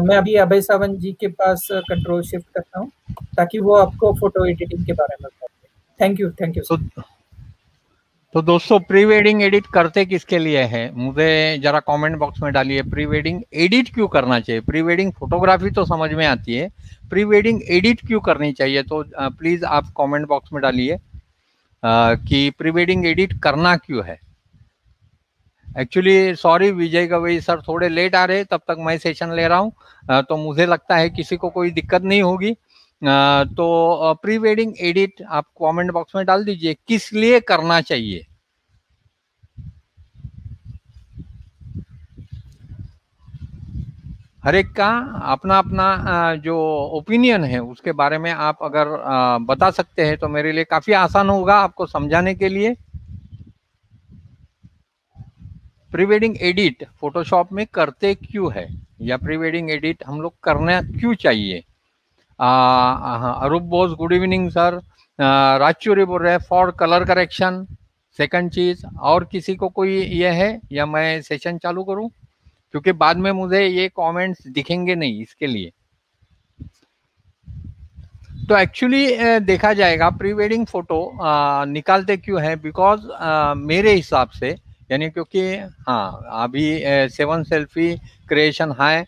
मैं अभी अभय सावंत जी के पास कंट्रोल शिफ्ट करता हूँ ताकि वो आपको फ़ोटो एडिटिंग के बारे में बताए। थैंक यू थैंक यू तो, तो दोस्तों प्री वेडिंग एडिट करते किसके लिए है? मुझे जरा कमेंट बॉक्स में डालिए प्री वेडिंग एडिट क्यों करना चाहिए? प्री वेडिंग फोटोग्राफी तो समझ में आती है। प्री वेडिंग एडिट क्यों करनी चाहिए? तो प्लीज़ आप कमेंट बॉक्स में डालिए कि प्री वेडिंग एडिट करना क्यों है? Actually sorry Vijay Gawai sir थोड़े लेट आ रहे तब तक मैं सेशन ले रहा हूँ। तो मुझे लगता है किसी को कोई दिक्कत नहीं होगी। तो प्री वेडिंग एडिट आप कमेंट बॉक्स में डाल दीजिए, किस लिए करना चाहिए? हर एक का अपना अपना जो ओपिनियन है, उसके बारे में आप अगर बता सकते हैं तो मेरे लिए काफ़ी आसान होगा आपको समझाने के लिए। प्री वेडिंग एडिट फोटोशॉप में करते क्यों है? या प्री वेडिंग एडिट हम लोग करना क्यों चाहिए? Arup Bose good evening sir Rajchuri बोल रहे हैं फॉर कलर करेक्शन सेकंड चीज़, और किसी को कोई ये है? या मैं सेशन चालू करूँ? क्योंकि बाद में मुझे ये कमेंट्स दिखेंगे नहीं इसके लिए। तो एक्चुअली देखा जाएगा प्री वेडिंग फ़ोटो निकालते क्यों है? बिकॉज़ मेरे हिसाब से यानी क्योंकि हाँ अभी सेवन सेल्फी क्रिएशन है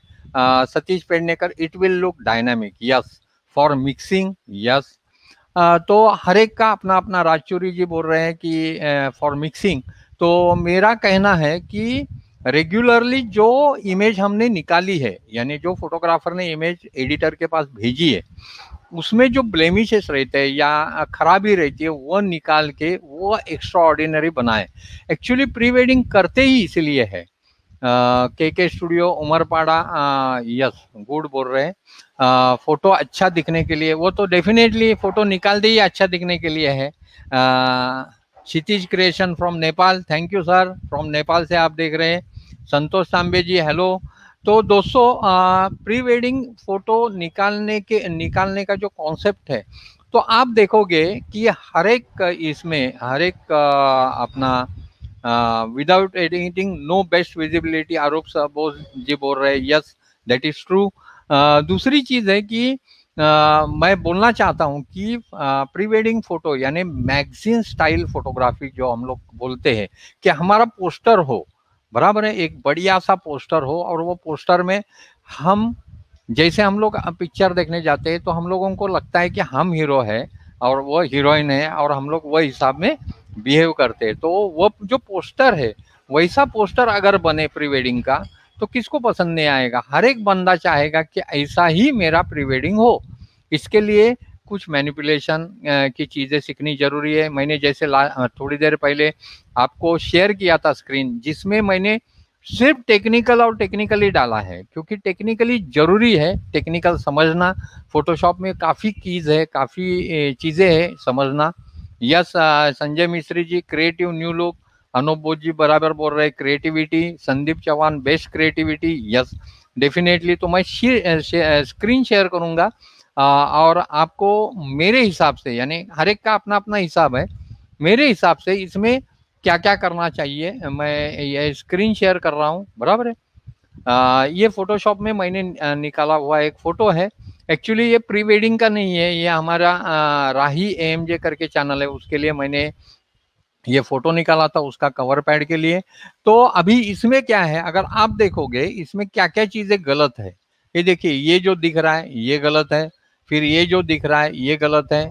Satish Pednekar, it will look dynamic, yes, for mixing, yes. तो हर एक का अपना अपना राजचूरी जी बोल रहे हैं कि फॉर मिक्सिंग। तो मेरा कहना है कि रेगुलरली जो इमेज हमने निकाली है, यानी जो फोटोग्राफर ने इमेज एडिटर के पास भेजी है उसमें जो ब्लेमिशेस रहते हैं या खराबी रहती है, वो निकाल के वो एक्स्ट्रा ऑर्डिनरी बनाए। एक्चुअली प्री वेडिंग करते ही इसलिए है। के के स्टूडियो उमरपाड़ा यस, गुड बोल रहे हैं। फ़ोटो अच्छा दिखने के लिए, वो तो डेफिनेटली फ़ोटो निकाल दे ही अच्छा दिखने के लिए है। Kshitij creation from Nepal thank you sir from Nepal से आप देख रहे हैं। संतोष सांबे जी हेलो तो दोस्तों प्री वेडिंग फ़ोटो निकालने के निकालने का जो कॉन्सेप्ट है तो आप देखोगे कि हर एक इसमें हर एक अपना without editing no best visibility Arup Bose ji बोल रहे हैं यस दैट इज़ ट्रू दूसरी चीज़ है कि uh, मैं बोलना चाहता हूँ कि प्री वेडिंग फ़ोटो यानी मैगजीन स्टाइल फोटोग्राफी जो हम लोग बोलते हैं कि हमारा पोस्टर हो बराबर है, एक बढ़िया सा पोस्टर हो और वो पोस्टर में हम, जैसे हम लोग पिक्चर देखने जाते हैं तो हम लोगों को लगता है कि हम हीरो है और वो हीरोइन है और हम लोग वह हिसाब में बिहेव करते हैं। तो वो जो पोस्टर है, वैसा पोस्टर अगर बने प्री वेडिंग का तो किसको पसंद नहीं आएगा? हर एक बंदा चाहेगा कि ऐसा ही मेरा प्री वेडिंग हो। इसके लिए कुछ मैनिपुलेशन की चीज़ें सीखनी ज़रूरी है। मैंने जैसे थोड़ी देर पहले आपको शेयर किया था स्क्रीन जिसमें मैंने सिर्फ़ टेक्निकल और टेक्निकली डाला है, क्योंकि टेक्निकली ज़रूरी है टेक्निकल समझना। फोटोशॉप में काफ़ी कीज है, काफ़ी चीज़ें है समझना। Yes Sanjay Mishri ji creative new look Anup Bodh ji बराबर बोल रहे creativity Sandeep Chauhan best creativity yes. Definitely तो मैं स्क्रीन शेयर करूँगा। और आपको मेरे हिसाब से यानी हर एक का अपना अपना हिसाब है मेरे हिसाब से इसमें क्या क्या करना चाहिए मैं ये स्क्रीन शेयर कर रहा हूँ बराबर है? आ, ये फोटोशॉप में मैंने निकाला हुआ एक फ़ोटो है एक्चुअली ये प्री वेडिंग का नहीं है ये हमारा आ, राही एम जे करके चैनल है उसके लिए मैंने ये फ़ोटो निकाला था उसका कवर पैड के लिए। तो अभी इसमें क्या है अगर आप देखोगे इसमें क्या क्या चीज़ें गलत है? ये देखिए ये जो दिख रहा है ये गलत है फिर ये जो दिख रहा है ये गलत है।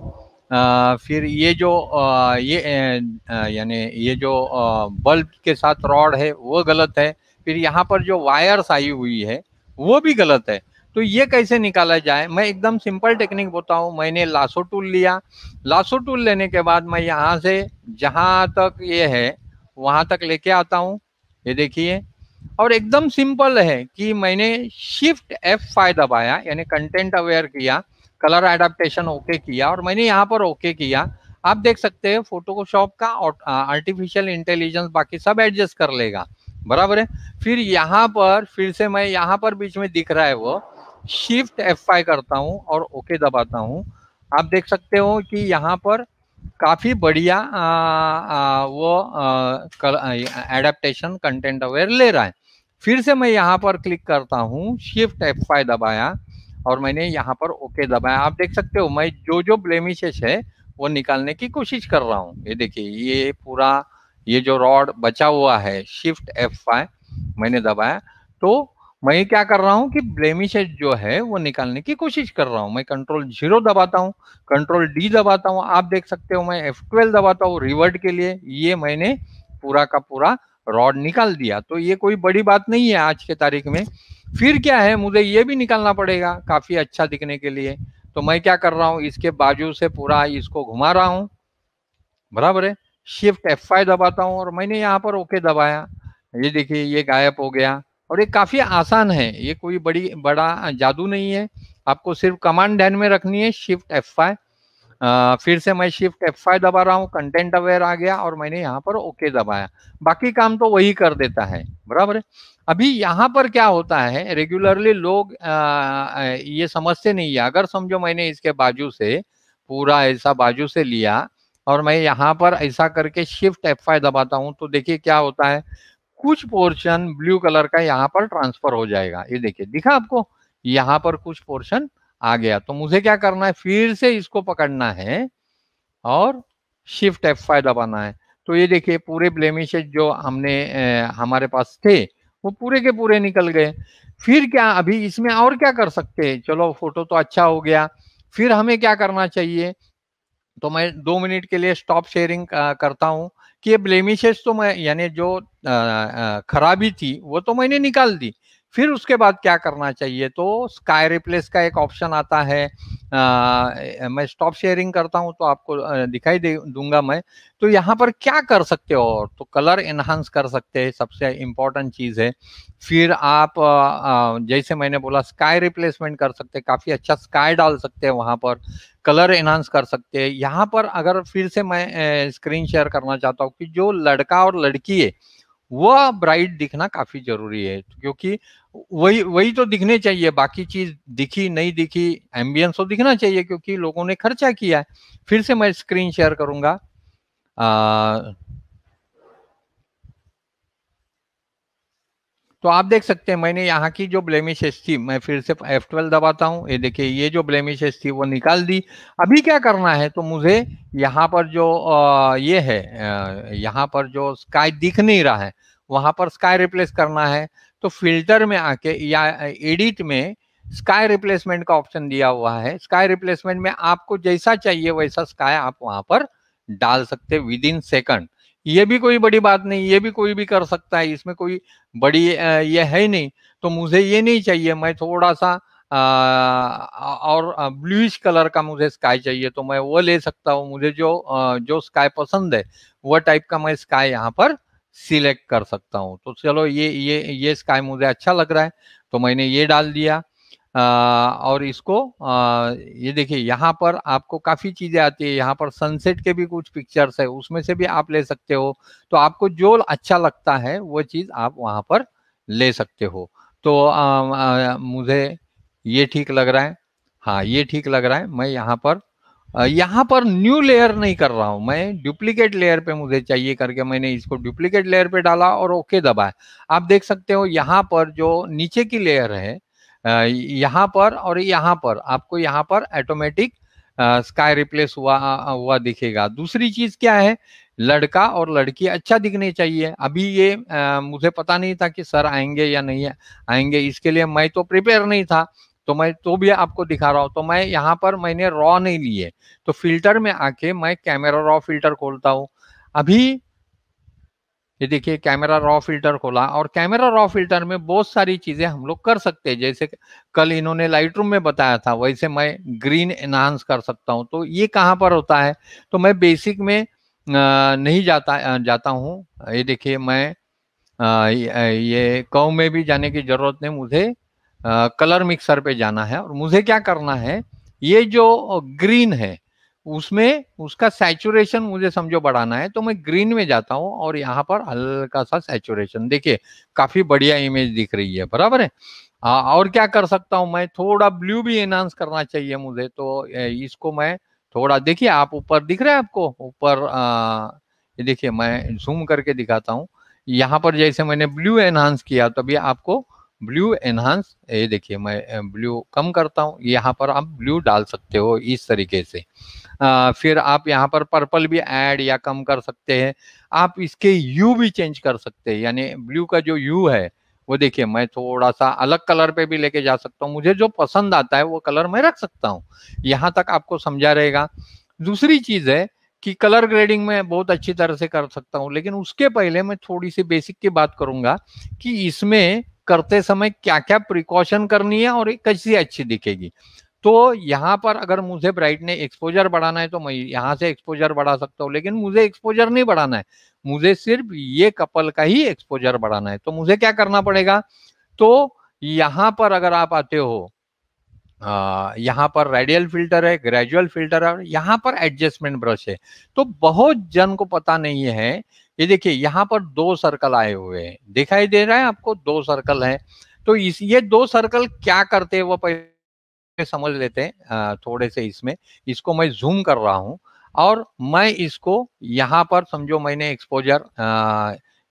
आ, फिर ये जो आ, ये यानी ये जो बल्ब के साथ रॉड है वो गलत है। फिर यहाँ पर जो वायर्स आई हुई है वो भी गलत है। तो ये कैसे निकाला जाए? मैं एकदम सिंपल टेक्निक बताऊँ मैंने लासो टूल लिया। लासो टूल लेने के बाद मैं यहाँ से जहाँ तक ये है वहाँ तक लेके आता हूँ। ये देखिए। और एकदम सिंपल है कि मैंने शिफ्ट एफ़ फाइव दबाया यानी कंटेंट अवेयर किया। कलर एडेप्टेशन ओके किया और मैंने यहाँ पर ओके किया। आप देख सकते हैं फोटोशॉप का आर्टिफिशियल इंटेलिजेंस बाकी सब एडजस्ट कर लेगा। बराबर है? फिर यहाँ पर, फिर से मैं यहाँ पर बीच में दिख रहा है वो। शिफ्ट एफ़ करता हूँ और ओके दबाता हूँ। आप देख सकते हो कि यहाँ पर काफ़ी बढ़िया वो एडेप्टेशन कंटेंट अवेयर ले रहा है। फिर से मैं यहाँ पर क्लिक करता हूँ। शिफ्ट एफ़ दबाया। और मैंने यहाँ पर ओके दबाया। आप देख सकते हो, मैं जो जो ब्लेमिशेस है, वो निकालने की कोशिश कर रहा हूँ। ये देखिए, ये पूरा, ये जो रॉड बचा हुआ है शिफ्ट एफ़ फाइव मैंने दबाया। तो मैं क्या कर रहा हूँ कि ब्लेमिशेस जो है, वो निकालने की कोशिश कर रहा हूँ। मैं कंट्रोल ज़ीरो दबाता हूँ कंट्रोल डी दबाता हूँ। आप देख सकते हो, मैं एफ़ ट्वेल्व दबाता हूँ रिवर्ट के लिए। ये मैंने पूरा का पूरा रॉड निकाल दिया तो ये कोई बड़ी बात नहीं है आज के तारीख में। फिर क्या है, मुझे ये भी निकालना पड़ेगा काफ़ी अच्छा दिखने के लिए। तो मैं क्या कर रहा हूँ, इसके बाजू से पूरा इसको घुमा रहा हूँ। बराबर है? शिफ्ट एफ़ दबाता हूँ और मैंने यहाँ पर ओके दबाया। ये देखिए, ये गायब हो गया। और ये काफ़ी आसान है। ये कोई बड़ी, बड़ा जादू नहीं है। आपको सिर्फ़ कमांड ध्यान में रखनी है शिफ्ट एफ़ फिर से मैं शिफ्ट एफ़ फाइव दबा रहा हूँ कंटेंट अवेयर आ गया और मैंने यहाँ पर ओके दबाया। बाकी काम तो वही कर देता है बराबर है? अभी यहाँ पर क्या होता है रेगुलरली लोग आ, ये समझते नहीं है। अगर समझो मैंने इसके बाजू से पूरा ऐसा बाजू से लिया और मैं यहाँ पर ऐसा करके शिफ्ट एफ़ फाइव दबाता हूँ तो देखिए क्या होता है कुछ पोर्शन ब्लू कलर का यहाँ पर ट्रांसफ़र हो जाएगा। ये देखिए दिखा आपको? यहाँ पर कुछ पोर्शन आ गया। तो मुझे क्या करना है? फिर से इसको पकड़ना है और शिफ्ट एफ़ फाइव दबाना है। तो ये देखिए पूरे ब्लेमिशेज जो हमने ए, हमारे पास थे वो पूरे के पूरे निकल गए। फिर क्या अभी इसमें और क्या कर सकते हैं? चलो फ़ोटो तो अच्छा हो गया। फिर हमें क्या करना चाहिए? तो मैं दो मिनट के लिए स्टॉप शेयरिंग करता हूँ कि ये ब्लेमिशेस तो मैं यानी जो खराबी थी वो तो मैंने निकाल दी। फिर उसके बाद क्या करना चाहिए? तो स्काई रिप्लेस का एक ऑप्शन आता है। आ, मैं स्टॉप शेयरिंग करता हूँ तो आपको दिखाई दे दूँगा मैं। तो यहाँ पर क्या कर सकते हो और? तो कलर एनहांस कर सकते हैं सबसे इम्पोर्टेंट चीज़ है। फिर आप आ, जैसे मैंने बोला स्काई रिप्लेसमेंट कर सकते हैं काफ़ी अच्छा स्काई डाल सकते हैं वहाँ पर। कलर एनहांस कर सकते हैं। यहाँ पर अगर फिर से मैं स्क्रीन शेयर करना चाहता हूँ कि जो लड़का और लड़की है वह ब्राइट दिखना काफ़ी ज़रूरी है। क्योंकि वही वही तो दिखने चाहिए बाकी चीज़ दिखी नहीं दिखी एम्बियंस तो दिखना चाहिए क्योंकि लोगों ने खर्चा किया है। फिर से मैं स्क्रीन शेयर करूँगा। आ, तो आप देख सकते हैं मैंने यहाँ की जो ब्लेमिशेस थी मैं फिर से F12 दबाता हूँ। ये देखिए ये जो ब्लेमिशेस थी वो निकाल दी। अभी क्या करना है तो मुझे यहाँ पर जो ये है यहाँ पर जो स्काई दिख नहीं रहा है वहाँ पर स्काई रिप्लेस करना है। तो फ़िल्टर में आके या एडिट में स्काई रिप्लेसमेंट का ऑप्शन दिया हुआ है। स्काई रिप्लेसमेंट में आपको जैसा चाहिए वैसा स्काई आप वहाँ पर डाल सकते विद इन सेकंड ये भी कोई बड़ी बात नहीं ये भी कोई भी कर सकता है इसमें कोई बड़ी ये है नहीं। तो मुझे ये नहीं चाहिए मैं थोड़ा सा आ, और ब्लूइश कलर का मुझे स्काई चाहिए तो मैं वो ले सकता हूँ। मुझे जो जो स्काई पसंद है वह टाइप का मैं स्काई यहाँ पर सिलेक्ट कर सकता हूँ। तो चलो ये ये ये स्काई मुझे अच्छा लग रहा है तो मैंने ये डाल दिया। आ, और इसको आ, ये देखिए यहाँ पर आपको काफ़ी चीज़ें आती है यहाँ पर सनसेट के भी कुछ पिक्चर्स है उसमें से भी आप ले सकते हो। तो आपको जो अच्छा लगता है वो चीज़ आप वहाँ पर ले सकते हो। तो आ, आ, मुझे ये ठीक लग रहा है। हाँ ये ठीक लग रहा है मैं यहाँ पर यहाँ पर न्यू लेयर नहीं कर रहा हूँ मैं। डुप्लीकेट लेयर पे मुझे चाहिए करके मैंने इसको डुप्लीकेट लेयर पे डाला और ओके दबाया। आप देख सकते हो यहाँ पर जो नीचे की लेयर है यहाँ पर और यहाँ पर आपको यहाँ पर ऑटोमेटिक स्काई रिप्लेस हुआ हुआ दिखेगा। दूसरी चीज़ क्या है? लड़का और लड़की अच्छा दिखने चाहिए। अभी ये आ, मुझे पता नहीं था कि सर आएँगे या नहीं आएँगे इसके लिए मैं तो प्रिपेयर नहीं था। तो मैं तो भी आपको दिखा रहा हूँ तो मैं यहाँ पर मैंने रॉ नहीं लिए तो फ़िल्टर में आके मैं कैमरा रॉ फ़िल्टर खोलता हूँ। अभी ये देखिए, कैमरा रॉ फ़िल्टर खोला और कैमरा रॉ फ़िल्टर में बहुत सारी चीज़ें हम लोग कर सकते हैं। जैसे कल इन्होंने लाइट रूम में बताया था, वैसे मैं ग्रीन एनहांस कर सकता हूँ। तो ये कहाँ पर होता है? तो मैं बेसिक में नहीं जाता जाता हूँ। ये देखिए, मैं ये कौ में भी जाने की ज़रूरत नहीं, मुझे कलर मिक्सर पे जाना है और मुझे क्या करना है ये जो ग्रीन है उसमें उसका सैचुरेशन मुझे समझो बढ़ाना है तो मैं ग्रीन में जाता हूँ और यहाँ पर हल्का सा सैचुरेशन देखिए काफ़ी बढ़िया इमेज दिख रही है बराबर है? आ, और क्या कर सकता हूँ मैं? थोड़ा ब्लू भी एनहांस करना चाहिए मुझे तो इसको मैं थोड़ा देखिए आप ऊपर दिख रहे हैं आपको? ऊपर ये देखिए मैं जूम करके दिखाता हूँ। यहाँ पर जैसे मैंने ब्लू एनहांस किया तभी आपको ब्लू एनहांस ये देखिए मैं ब्लू कम करता हूँ यहाँ पर आप ब्लू डाल सकते हो इस तरीके से। आ, फिर आप यहाँ पर पर्पल भी ऐड या कम कर सकते हैं। आप इसके यू भी चेंज कर सकते हैं यानी ब्लू का जो यू है वो देखिए मैं थोड़ा सा अलग कलर पे भी लेके जा सकता हूँ। मुझे जो पसंद आता है वो कलर मैं रख सकता हूँ। यहाँ तक आपको समझा रहेगा। दूसरी चीज़ है कि कलर ग्रेडिंग में बहुत अच्छी तरह से कर सकता हूँ लेकिन उसके पहले मैं थोड़ी सी बेसिक की बात करूँगा कि इसमें करते समय क्या क्या प्रिकॉशन करनी है और कैसी अच्छी दिखेगी? तो यहाँ पर अगर मुझे ब्राइटनेस एक्सपोजर बढ़ाना है तो मैं यहाँ से एक्सपोजर बढ़ा सकता हूँ, लेकिन मुझे एक्सपोजर नहीं बढ़ाना है। मुझे सिर्फ़ ये कपल का ही एक्सपोजर बढ़ाना है तो मुझे क्या करना पड़ेगा? तो यहाँ पर अगर आप आते हो यहाँ पर रेडियल फ़िल्टर है ग्रेजुअल फ़िल्टर है यहाँ पर एडजस्टमेंट ब्रश है। तो बहुत जन को पता नहीं है ये देखिए, यहाँ पर दो सर्कल आए हुए हैं। दिखाई दे रहा है, आपको दो सर्कल है। तो इस, ये दो सर्कल क्या करते हैं वो पहले समझ लेते हैं थोड़े से इसमें। इसको मैं जूम कर रहा हूँ और मैं इसको यहाँ पर समझो मैंने एक्सपोजर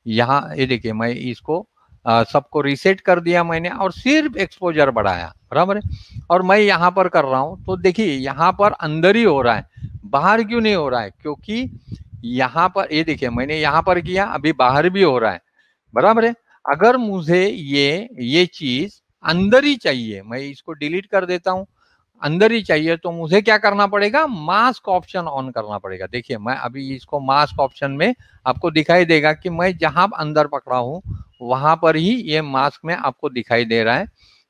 यहाँ, ये देखिए, मैं इसको सबको रिसेट कर दिया मैंने और सिर्फ़ एक्सपोजर बढ़ाया, बराबर है? और मैं यहाँ पर कर रहा हूँ। तो देखिए, यहाँ पर अंदर ही हो रहा है, बाहर क्यों नहीं हो रहा है? क्योंकि यहाँ पर ये देखिए मैंने यहाँ पर किया अभी बाहर भी हो रहा है। बराबर है? अगर मुझे ये ये चीज़ अंदर ही चाहिए मैं इसको डिलीट कर देता हूँ अंदर ही चाहिए तो मुझे क्या करना पड़ेगा? मास्क ऑप्शन ऑन करना पड़ेगा। देखिए मैं अभी इसको मास्क ऑप्शन में आपको दिखाई देगा कि मैं जहाँ अंदर पकड़ा हूँ वहाँ पर ही ये मास्क में आपको दिखाई दे रहा है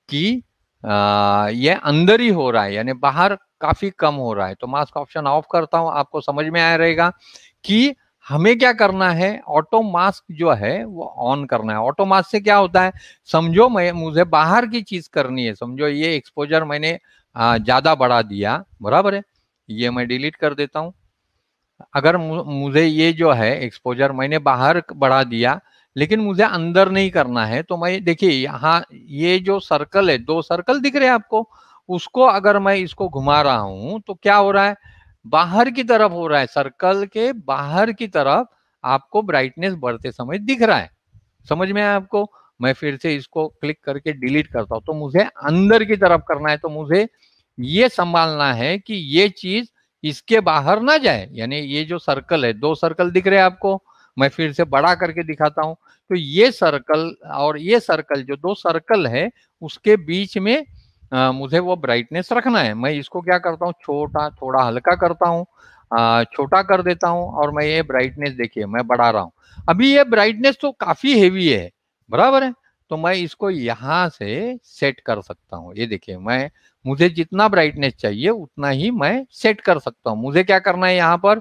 कि आ, ये अंदर ही हो रहा है यानी बाहर काफ़ी कम हो रहा है। तो मास्क ऑप्शन ऑफ़ करता हूँ आपको समझ में आया रहेगा कि हमें क्या करना है? ऑटो मास्क जो है, वो ऑन करना है। ऑटो मास्क से क्या होता है? समझो मैं, मुझे बाहर की चीज़ करनी है। समझो ये एक्सपोजर मैंने ज़्यादा बढ़ा दिया, बराबर है? ये मैं डिलीट कर देता हूँ। अगर मुझे ये जो है एक्सपोजर मैंने बाहर बढ़ा दिया, लेकिन मुझे अंदर नहीं करना है तो मैं, देखिए यहाँ ये जो सर्कल है, दो सर्कल दिख रहे हैं आपको, उसको अगर मैं इसको घुमा रहा हूँ तो क्या हो रहा है? बाहर की तरफ़ हो रहा है सर्कल के बाहर की तरफ़ आपको ब्राइटनेस बढ़ते समय दिख रहा है। समझ में आया आपको? मैं फिर से इसको क्लिक करके डिलीट करता हूँ। तो मुझे अंदर की तरफ़ करना है तो मुझे ये संभालना है कि ये चीज़ इसके बाहर ना जाए। यानी ये जो सर्कल है, दो सर्कल दिख रहे हैं आपको। मैं फिर से बड़ा करके दिखाता हूँ। तो ये सर्कल और ये सर्कल जो दो सर्कल है, उसके बीच में आ, मुझे वो ब्राइटनेस रखना है। मैं इसको क्या करता हूँ? छोटा थोड़ा हल्का करता हूँ छोटा कर देता हूँ और मैं ये ब्राइटनेस देखिए मैं बढ़ा रहा हूँ। अभी ये ब्राइटनेस तो काफ़ी हेवी है बराबर है? तो मैं इसको यहाँ से सेट कर सकता हूँ। ये देखिए मैं मुझे जितना ब्राइटनेस चाहिए उतना ही मैं सेट कर सकता हूँ। मुझे क्या करना है यहाँ पर?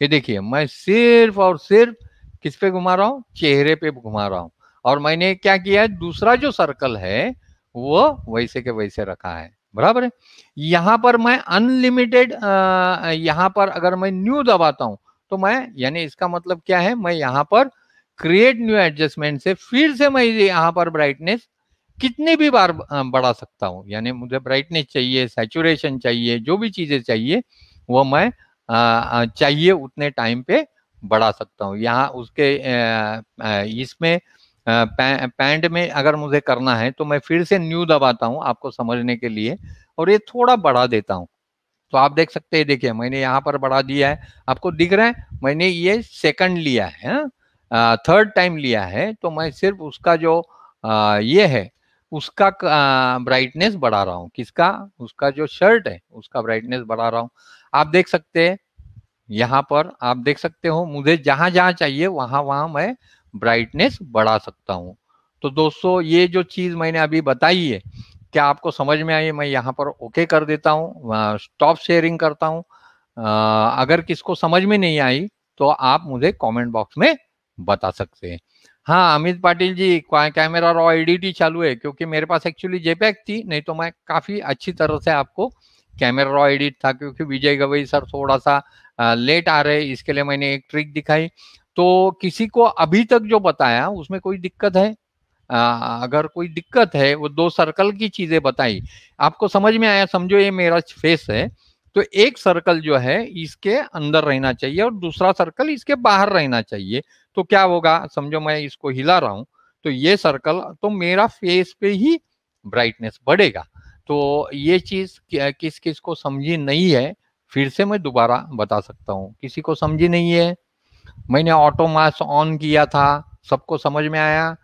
ये देखिए मैं सिर्फ़ और सिर्फ़ किस पे घुमा रहा हूँ? चेहरे पे घुमा रहा हूँ। और मैंने क्या किया है? दूसरा जो सर्कल है वो वैसे के वैसे रखा है, बराबर है? यहाँ पर मैं अनलिमिटेड यहाँ पर अगर मैं न्यू दबाता हूँ तो मैं, यानी इसका मतलब क्या है? मैं यहाँ पर क्रिएट न्यू एडजस्टमेंट से फिर से मैं यहाँ पर ब्राइटनेस कितने भी बार बढ़ा सकता हूँ। यानी मुझे ब्राइटनेस चाहिए सेचुरेशन चाहिए, जो भी चीज़ें चाहिए, वो मैं चाहिए उतने टाइम पे बढ़ा सकता हूँ। यहाँ उसके इसमें पैंट में अगर मुझे करना है तो मैं फिर से न्यू दबाता हूँ आपको समझने के लिए और ये थोड़ा बढ़ा देता हूँ। तो आप देख सकते हैं देखिए मैंने यहाँ पर बढ़ा दिया है। आपको दिख रहा है मैंने ये सेकंड लिया है थर्ड टाइम लिया है तो मैं सिर्फ़ उसका जो आ, ये है उसका ब्राइटनेस बढ़ा रहा हूँ। किसका? उसका जो शर्ट है उसका ब्राइटनेस बढ़ा रहा हूँ। आप देख सकते हैं यहाँ पर आप देख सकते हो मुझे जहाँ जहाँ चाहिए वहाँ वहाँ मैं ब्राइटनेस बढ़ा सकता हूँ। तो दोस्तों, ये जो चीज़ मैंने अभी बताई है, क्या आपको समझ में आई? मैं यहाँ पर ओके कर देता हूँ स्टॉप शेयरिंग करता हूँ। अगर किसको समझ में नहीं आई तो आप मुझे कमेंट बॉक्स में बता सकते हैं। हाँ अमित पाटिल जी कैमरा रॉ एडिटी चालू है? क्योंकि मेरे पास एक्चुअली जेपैक थी, नहीं तो मैं काफ़ी अच्छी तरह से आपको कैमरा रॉ एडिट था, क्योंकि विजय गवई सर थोड़ा सा लेट आ रहे इसके लिए मैंने एक ट्रिक दिखाई। तो किसी को अभी तक जो बताया उसमें कोई दिक्कत है? आ, अगर कोई दिक्कत है वो दो सर्कल की चीज़ें बताई। आपको समझ में आया समझो ये मेरा फेस है तो एक सर्कल जो है इसके अंदर रहना चाहिए और दूसरा सर्कल इसके बाहर रहना चाहिए। तो क्या होगा? समझो मैं इसको हिला रहा हूँ तो ये सर्कल तो मेरा फेस पे ही ब्राइटनेस बढ़ेगा। तो ये चीज़ किस किस को समझी नहीं है फिर से मैं दोबारा बता सकता हूँ। किसी को समझी नहीं है मैंने ऑटो मास ऑन किया था। सबको समझ में आया?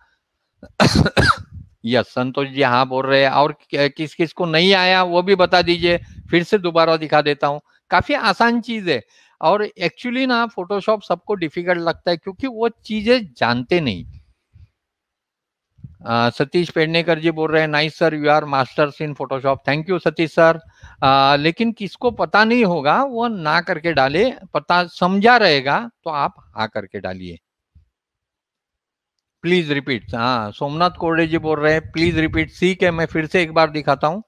यस, संतोष जी हाँ बोल रहे हैं। और किस किस को नहीं आया, वो भी बता दीजिए। फिर से दोबारा दिखा देता हूँ। काफ़ी आसान चीज़ है। और एक्चुअली ना फोटोशॉप सबको डिफ़िकल्ट लगता है क्योंकि वो चीज़ें जानते नहीं। सतीश पेडनेकर जी बोल रहे हैं nice sir you are masters in Photoshop thank you Satish sir आ, लेकिन किसको पता नहीं होगा वो ना करके डाले पता समझा रहेगा तो आप हा करके डालिए। प्लीज़ रिपीट हाँ सोमनाथ कोरडे जी बोल रहे हैं प्लीज़ रिपीट सी के मैं फिर से एक बार दिखाता हूँ।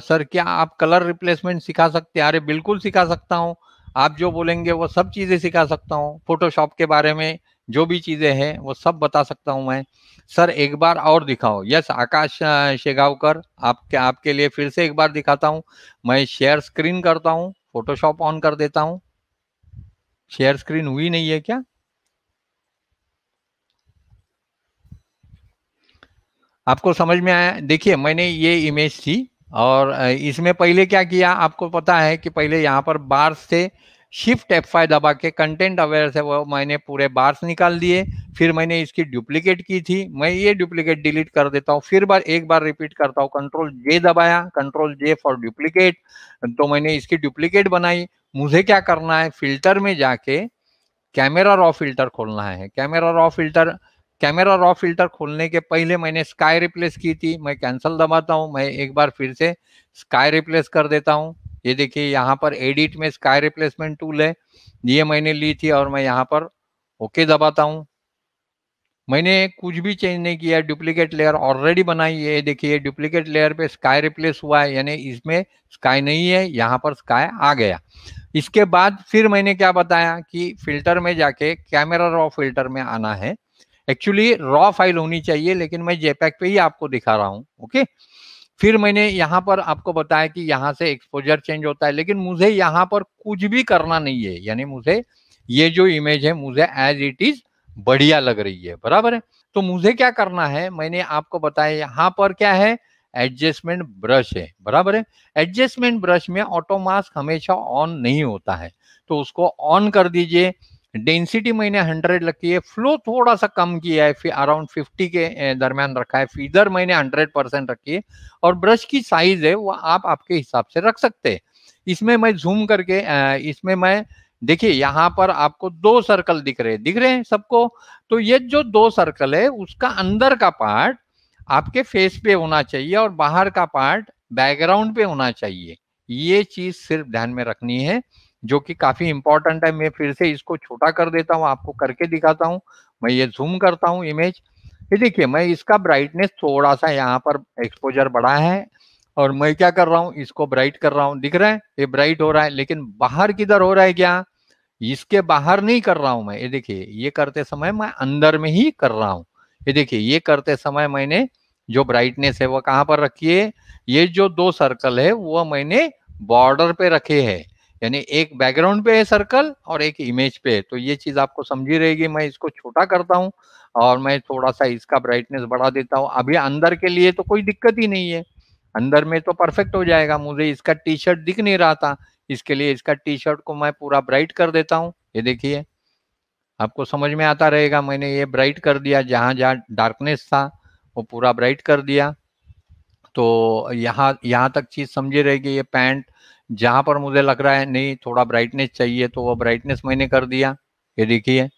सर क्या आप कलर रिप्लेसमेंट सिखा सकते हैं? अरे बिल्कुल सिखा सकता हूँ। आप जो बोलेंगे वो सब चीज़ें सिखा सकता हूँ फोटोशॉप के बारे में। जो भी चीज़ें हैं, वो सब बता सकता हूँ मैं। सर, एक बार और दिखाओ। यस, आकाश शेगावकर, आपके आपके लिए फिर से एक बार दिखाता हूँ। मैं शेयर स्क्रीन करता हूँ, फोटोशॉप ऑन कर देता हूँ। शेयर स्क्रीन हुई नहीं है क्या? आपको समझ में आया? देखिए, मैंने ये इमेज थी और इसमें पहले क्या किया? आपको पता है कि पहले यहाँ पर बार्स से शिफ्ट एफ़ फाइव दबा के कंटेंट अवेयर से वो मैंने पूरे बार्स निकाल दिए। फिर मैंने इसकी डुप्लीकेट की थी। मैं ये डुप्लीकेट डिलीट कर देता हूँ। फिर बार, एक बार रिपीट करता हूँ। कंट्रोल जे दबाया। कंट्रोल जे फॉर डुप्लीकेट तो मैंने इसकी डुप्लीकेट बनाई। मुझे क्या करना है? फ़िल्टर में जाके कैमरा रॉ फ़िल्टर खोलना है। Camera raw filter camera raw filter खोलने के पहले मैंने स्काई रिप्लेस की थी। मैं कैंसिल दबाता हूँ। मैं एक बार फिर से स्काई रिप्लेस कर देता हूँ। ये देखिए, यहाँ पर एडिट में स्काई रिप्लेसमेंट टूल है। ये मैंने ली थी और मैं यहाँ पर ओके दबाता हूँ। मैंने कुछ भी चेंज नहीं किया, डुप्लीकेट लेयर ऑलरेडी बनाई है। देखिए, डुप्लीकेट लेयर पे स्काई रिप्लेस हुआ है, यानी इसमें स्काई नहीं है, यहाँ पर स्काई आ गया। इसके बाद फिर मैंने क्या बताया कि फ़िल्टर में जाके कैमरा रॉ फ़िल्टर में आना है। एक्चुअली रॉ फ़ाइल होनी चाहिए, लेकिन मैं जेपैक पे ही आपको दिखा रहा हूँ, ओके? फिर मैंने यहाँ पर आपको बताया कि यहाँ से एक्सपोजर चेंज होता है, लेकिन मुझे यहाँ पर कुछ भी करना नहीं है। यानी मुझे ये जो इमेज है, मुझे एज इट इज़ बढ़िया लग रही है, बराबर है? तो मुझे क्या करना है? मैंने आपको बताया यहाँ पर क्या है? एडजस्टमेंट ब्रश है, बराबर है? एडजस्टमेंट ब्रश में ऑटो मास्क हमेशा ऑन नहीं होता है। तो उसको ऑन कर दीजिए। डेंसिटी मैंने हंड्रेड रखी है फ्लो थोड़ा सा कम किया है अराउंड फिफ्टी के दरमियान रखा है फीदर मैंने हंड्रेड परसेंट रखी है और ब्रश की साइज़ है, वो आप आपके हिसाब से रख सकते हैं। इसमें मैं जूम करके इसमें मैं, देखिए, यहाँ पर आपको दो सर्कल दिख रहे हैं। दिख रहे हैं सबको? तो ये जो दो सर्कल है, उसका अंदर का पार्ट आपके फेस पे होना चाहिए और बाहर का पार्ट बैकग्राउंड पे होना चाहिए। ये चीज़ सिर्फ़ ध्यान में रखनी है। जो कि काफ़ी इंपॉर्टेंट है। मैं फिर से इसको छोटा कर देता हूँ, आपको करके दिखाता हूँ। मैं ये जूम करता हूँ इमेज ये देखिए, मैं इसका ब्राइटनेस थोड़ा सा यहाँ पर एक्सपोजर बढ़ा है और मैं क्या कर रहा हूँ, इसको ब्राइट कर रहा हूँ। दिख रहा है? ये ब्राइट हो रहा है, लेकिन बाहर किधर हो रहा है क्या? इसके बाहर नहीं कर रहा हूँ मैं। ये देखिए, ये करते समय मैं अंदर में ही कर रहा हूँ। ये देखिए, ये करते समय मैंने जो ब्राइटनेस है वो कहाँ पर रखी है? ये जो दो सर्कल है, वो मैंने बॉर्डर पे रखे हैं। यानी एक बैकग्राउंड पे है सर्कल और एक इमेज पे है। तो ये चीज़ आपको समझी रहेगी। मैं इसको छोटा करता हूँ और मैं थोड़ा सा इसका ब्राइटनेस बढ़ा देता हूँ। अभी अंदर के लिए तो कोई दिक्कत ही नहीं है। अंदर में तो परफेक्ट हो जाएगा। मुझे इसका टी शर्ट दिख नहीं रहा था। इसके लिए इसका टी शर्ट को मैं पूरा ब्राइट कर देता हूँ। ये देखिए, आपको समझ में आता रहेगा। मैंने ये ब्राइट कर दिया। जहाँ जहाँ डार्कनेस था, वो पूरा ब्राइट कर दिया। तो यहाँ यहाँ तक चीज़ समझी रहेगी। ये पैंट जहाँ पर मुझे लग रहा है, नहीं, थोड़ा ब्राइटनेस चाहिए तो वो ब्राइटनेस मैंने कर दिया। ये देखिए।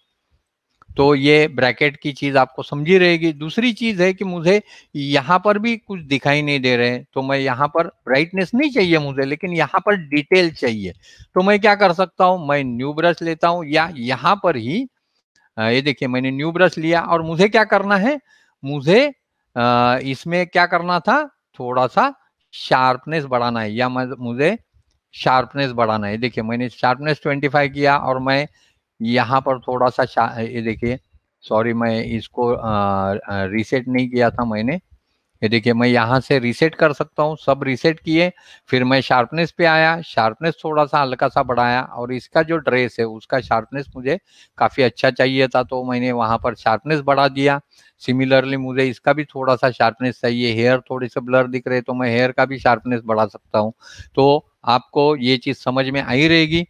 तो ये ब्रैकेट की चीज़ आपको समझी रहेगी। दूसरी चीज़ है कि मुझे यहाँ पर भी कुछ दिखाई नहीं दे रहे तो मैं यहाँ पर ब्राइटनेस नहीं चाहिए मुझे, लेकिन यहाँ पर डिटेल चाहिए। तो मैं क्या कर सकता हूँ? मैं न्यू ब्रश लेता हूँ, या यहाँ पर ही ये देखिए, मैंने न्यू ब्रश लिया, और मुझे क्या करना है? मुझे इसमें क्या करना था? थोड़ा सा शार्पनेस बढ़ाना है, या मुझे शार्पनेस बढ़ाना है। देखिए, मैंने शार्पनेस 25 किया और मैं यहाँ पर थोड़ा सा ये देखिए सॉरी मैं इसको रीसेट नहीं किया था मैंने। ये देखिए, मैं यहाँ से रीसेट कर सकता हूँ। सब रीसेट किए, फिर मैं शार्पनेस पे आया। शार्पनेस थोड़ा सा हल्का सा बढ़ाया और इसका जो ड्रेस है, उसका शार्पनेस मुझे काफ़ी अच्छा चाहिए था तो मैंने वहाँ पर शार्पनेस बढ़ा दिया। सिमिलरली मुझे इसका भी थोड़ा सा शार्पनेस चाहिए। हेयर थोड़े से ब्लर दिख रहे तो मैं हेयर का भी शार्पनेस बढ़ा सकता हूँ। तो आपको ये चीज़ समझ में आई रहेगी।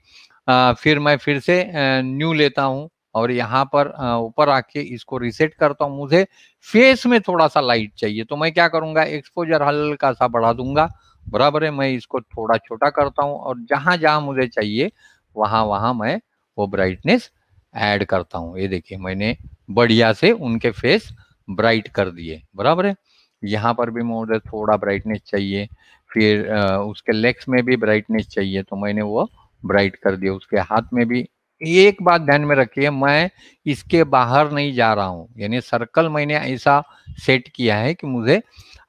फिर मैं फिर से न्यू लेता हूँ और यहाँ पर ऊपर आके इसको रिसेट करता हूँ मुझे। फेस में थोड़ा सा लाइट चाहिए तो मैं क्या करूँगा, एक्सपोजर हल्का सा बढ़ा दूँगा। बराबर है, मैं इसको थोड़ा छोटा करता हूँ और जहाँ जहाँ मुझे चाहिए, वहाँ वहाँ मैं वो ब्राइटनेस ऐड करता हूँ। ये देखिए, मैंने बढ़िया से उनके फेस ब्राइट कर दिए। बराबर है? यहाँ पर भी मुझे थोड़ा ब्राइटनेस चाहिए। फिर उसके लेग्स में भी ब्राइटनेस चाहिए तो मैंने वो ब्राइट कर दिया। उसके हाथ में भी एक बात ध्यान में रखिए मैं इसके बाहर नहीं जा रहा हूँ। यानी सर्कल मैंने ऐसा सेट किया है कि मुझे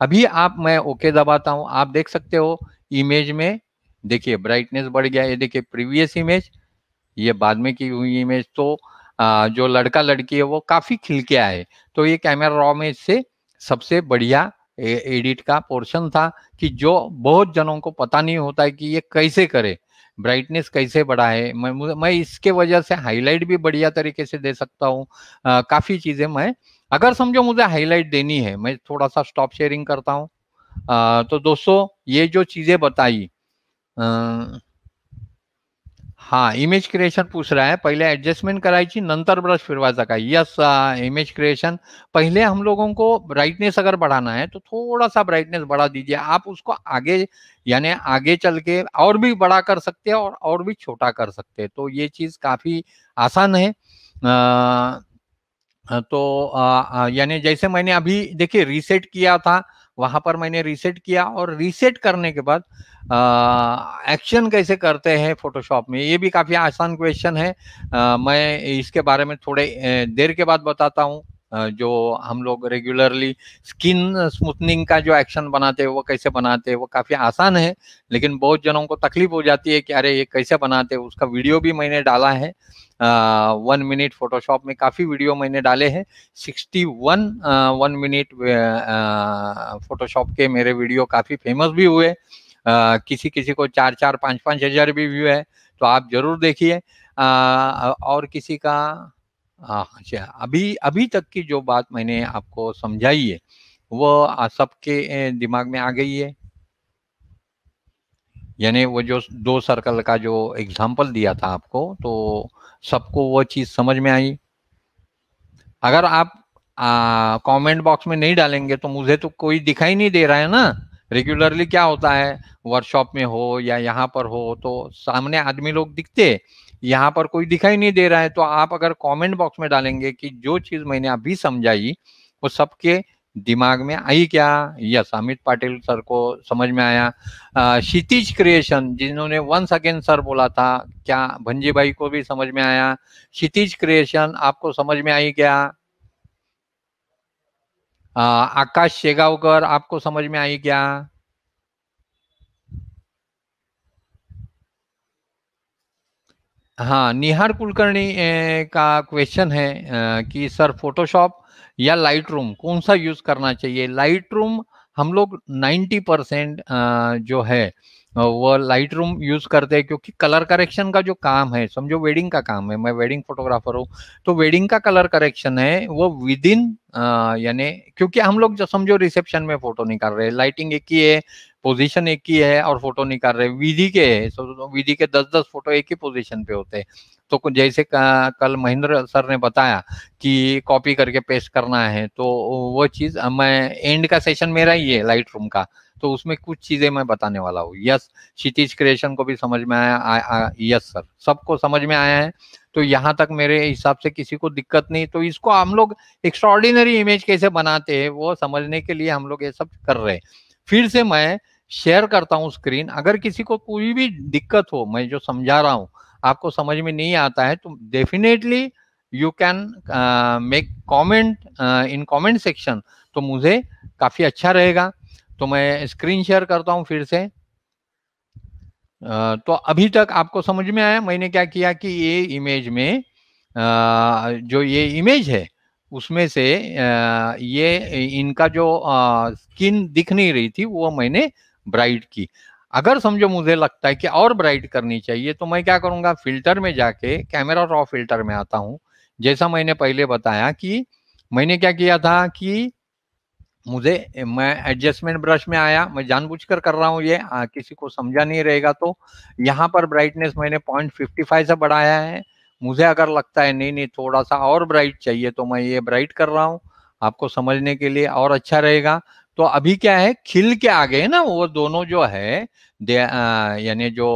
अभी आप मैं ओके दबाता हूँ। आप देख सकते हो इमेज में देखिए ब्राइटनेस बढ़ गया। ये देखिए प्रीवियस इमेज ये बाद में की हुई इमेज तो आ, जो लड़का लड़की है वो काफ़ी खिल के आए। तो ये कैमरा रॉ में से सबसे बढ़िया एडिट का पोर्शन था कि जो बहुत जनों को पता नहीं होता है कि ये कैसे करे ब्राइटनेस कैसे बढ़ाए। मैं मैं इसके वजह से हाईलाइट भी बढ़िया तरीके से दे सकता हूँ। काफ़ी चीज़ें मैं, अगर समझो मुझे हाईलाइट देनी है, मैं थोड़ा सा स्टॉप शेयरिंग करता हूँ। तो दोस्तों, ये जो चीज़ें बताई हाँ इमेज क्रिएशन पूछ रहा है। पहले एडजस्टमेंट करायची नंतर ब्रश फिरवायचा का. यस इमेज क्रिएशन पहले हम लोगों को ब्राइटनेस अगर बढ़ाना है तो थोड़ा सा ब्राइटनेस बढ़ा दीजिए। आप उसको आगे यानी आगे चल के और भी बड़ा कर सकते हैं और और भी छोटा कर सकते हैं। तो ये चीज़ काफ़ी आसान है। आ, तो यानी जैसे मैंने अभी देखिए रीसेट किया था वहाँ पर मैंने रीसेट किया और रीसेट करने के बाद एक्शन कैसे करते हैं फोटोशॉप में ये भी काफ़ी आसान क्वेश्चन है। आ, मैं इसके बारे में थोड़े देर के बाद बताता हूँ। जो हम लोग रेगुलरली स्किन स्मूथनिंग का जो एक्शन बनाते हैं वो कैसे बनाते हैं वो काफ़ी आसान है लेकिन बहुत जनों को तकलीफ़ हो जाती है कि अरे ये कैसे बनाते हैं उसका वीडियो भी मैंने डाला है। वन मिनट फोटोशॉप में काफ़ी वीडियो मैंने डाले हैं। Sixty one one minute Photoshop के मेरे वीडियो काफ़ी फ़ेमस भी हुए। आ, किसी किसी को चार चार पाँच पाँच हज़ार भी व्यू है तो आप ज़रूर देखिए। और किसी का अच्छा। अभी अभी तक की जो बात मैंने आपको समझाई है, वो सबके दिमाग में आ गई है? यानी वो जो दो सर्कल का जो एग्ज़ाम्पल दिया था आपको तो सबको वो चीज़ समझ में आई? अगर आप कमेंट बॉक्स में नहीं डालेंगे तो मुझे तो कोई दिखाई नहीं दे रहा है ना? रेगुलरली क्या होता है? वर्कशॉप में हो या यहाँ पर हो तो सामने आदमी लोग दिखते यहाँ पर कोई दिखाई नहीं दे रहा है तो आप अगर कमेंट बॉक्स में डालेंगे कि जो चीज़ मैंने अभी समझाई वो सबके दिमाग में आई क्या? यस अमित पाटिल सर को समझ में आया। क्षितिज क्रिएशन जिन्होंने वंस अगेन सर बोला था क्या भंजी भाई को भी समझ में आया? क्षितिज क्रिएशन आपको समझ में आई क्या? आ, आकाश शेगावकर आपको समझ में आई क्या? हाँ निहार कुलकर्णी का क्वेश्चन है कि सर फोटोशॉप या लाइट रूम कौन सा यूज़ करना चाहिए? लाइट रूम हम लोग 90 परसेंट जो है वो लाइट रूम यूज़ करते हैं क्योंकि कलर करेक्शन का जो काम है, समझो वेडिंग का काम है, मैं वेडिंग फोटोग्राफर हूँ तो वेडिंग का कलर करेक्शन है, वो विद इन यानी क्योंकि हम लोग जो समझो रिसेप्शन में फ़ोटो निकाल रहे हैं लाइटिंग एक ही है पोजीशन एक ही है और फ़ोटो निकाल रहे, विधि के है तो विधि के दस दस फ़ोटो एक ही पोजीशन पे होते हैं। तो जैसे कल महेंद्र सर ने बताया कि कॉपी करके पेस्ट करना है तो वो चीज़ मैं एंड का सेशन मेरा ही है लाइट रूम का तो उसमें कुछ चीज़ें मैं बताने वाला हूँ। यस क्षितिज क्रिएशन को भी समझ में आया आ, आ, यस सर सबको समझ में आया है। तो यहाँ तक मेरे हिसाब से किसी को दिक्कत नहीं तो इसको हम लोग एक्स्ट्रॉर्डिनरी इमेज कैसे बनाते हैं वो समझने के लिए हम लोग ये सब कर रहे हैं। फिर से मैं शेयर करता हूँ स्क्रीन अगर किसी को कोई भी दिक्कत हो मैं जो समझा रहा हूँ आपको समझ में नहीं आता है तो definitely you can make comment in comment section तो मुझे काफ़ी अच्छा रहेगा। तो मैं स्क्रीन शेयर करता हूँ फिर से। तो अभी तक आपको समझ में आया मैंने क्या किया कि ये इमेज में जो ये इमेज है, उसमें से ये इनका जो स्किन दिख नहीं रही थी, वो मैंने ब्राइट की। अगर समझो मुझे लगता है कि और ब्राइट करनी चाहिए तो मैं क्या करूँगा? फ़िल्टर में जाके कैमरा रॉ फ़िल्टर में आता हूँ। जैसा मैंने पहले बताया कि मैंने क्या किया था कि मुझे मैं एडजस्टमेंट ब्रश में आया मैं जानबूझकर कर रहा हूँ ये आ, किसी को समझा नहीं रहेगा तो। यहाँ पर ब्राइटनेस मैंने पॉइंट फिफ्टी फाइव से बढ़ाया है। मुझे अगर लगता है नहीं नहीं थोड़ा सा और ब्राइट चाहिए तो मैं ये ब्राइट कर रहा हूँ। आपको समझने के लिए और अच्छा रहेगा। तो अभी क्या है खिल के आ गए ना वो दोनों जो है यानी जो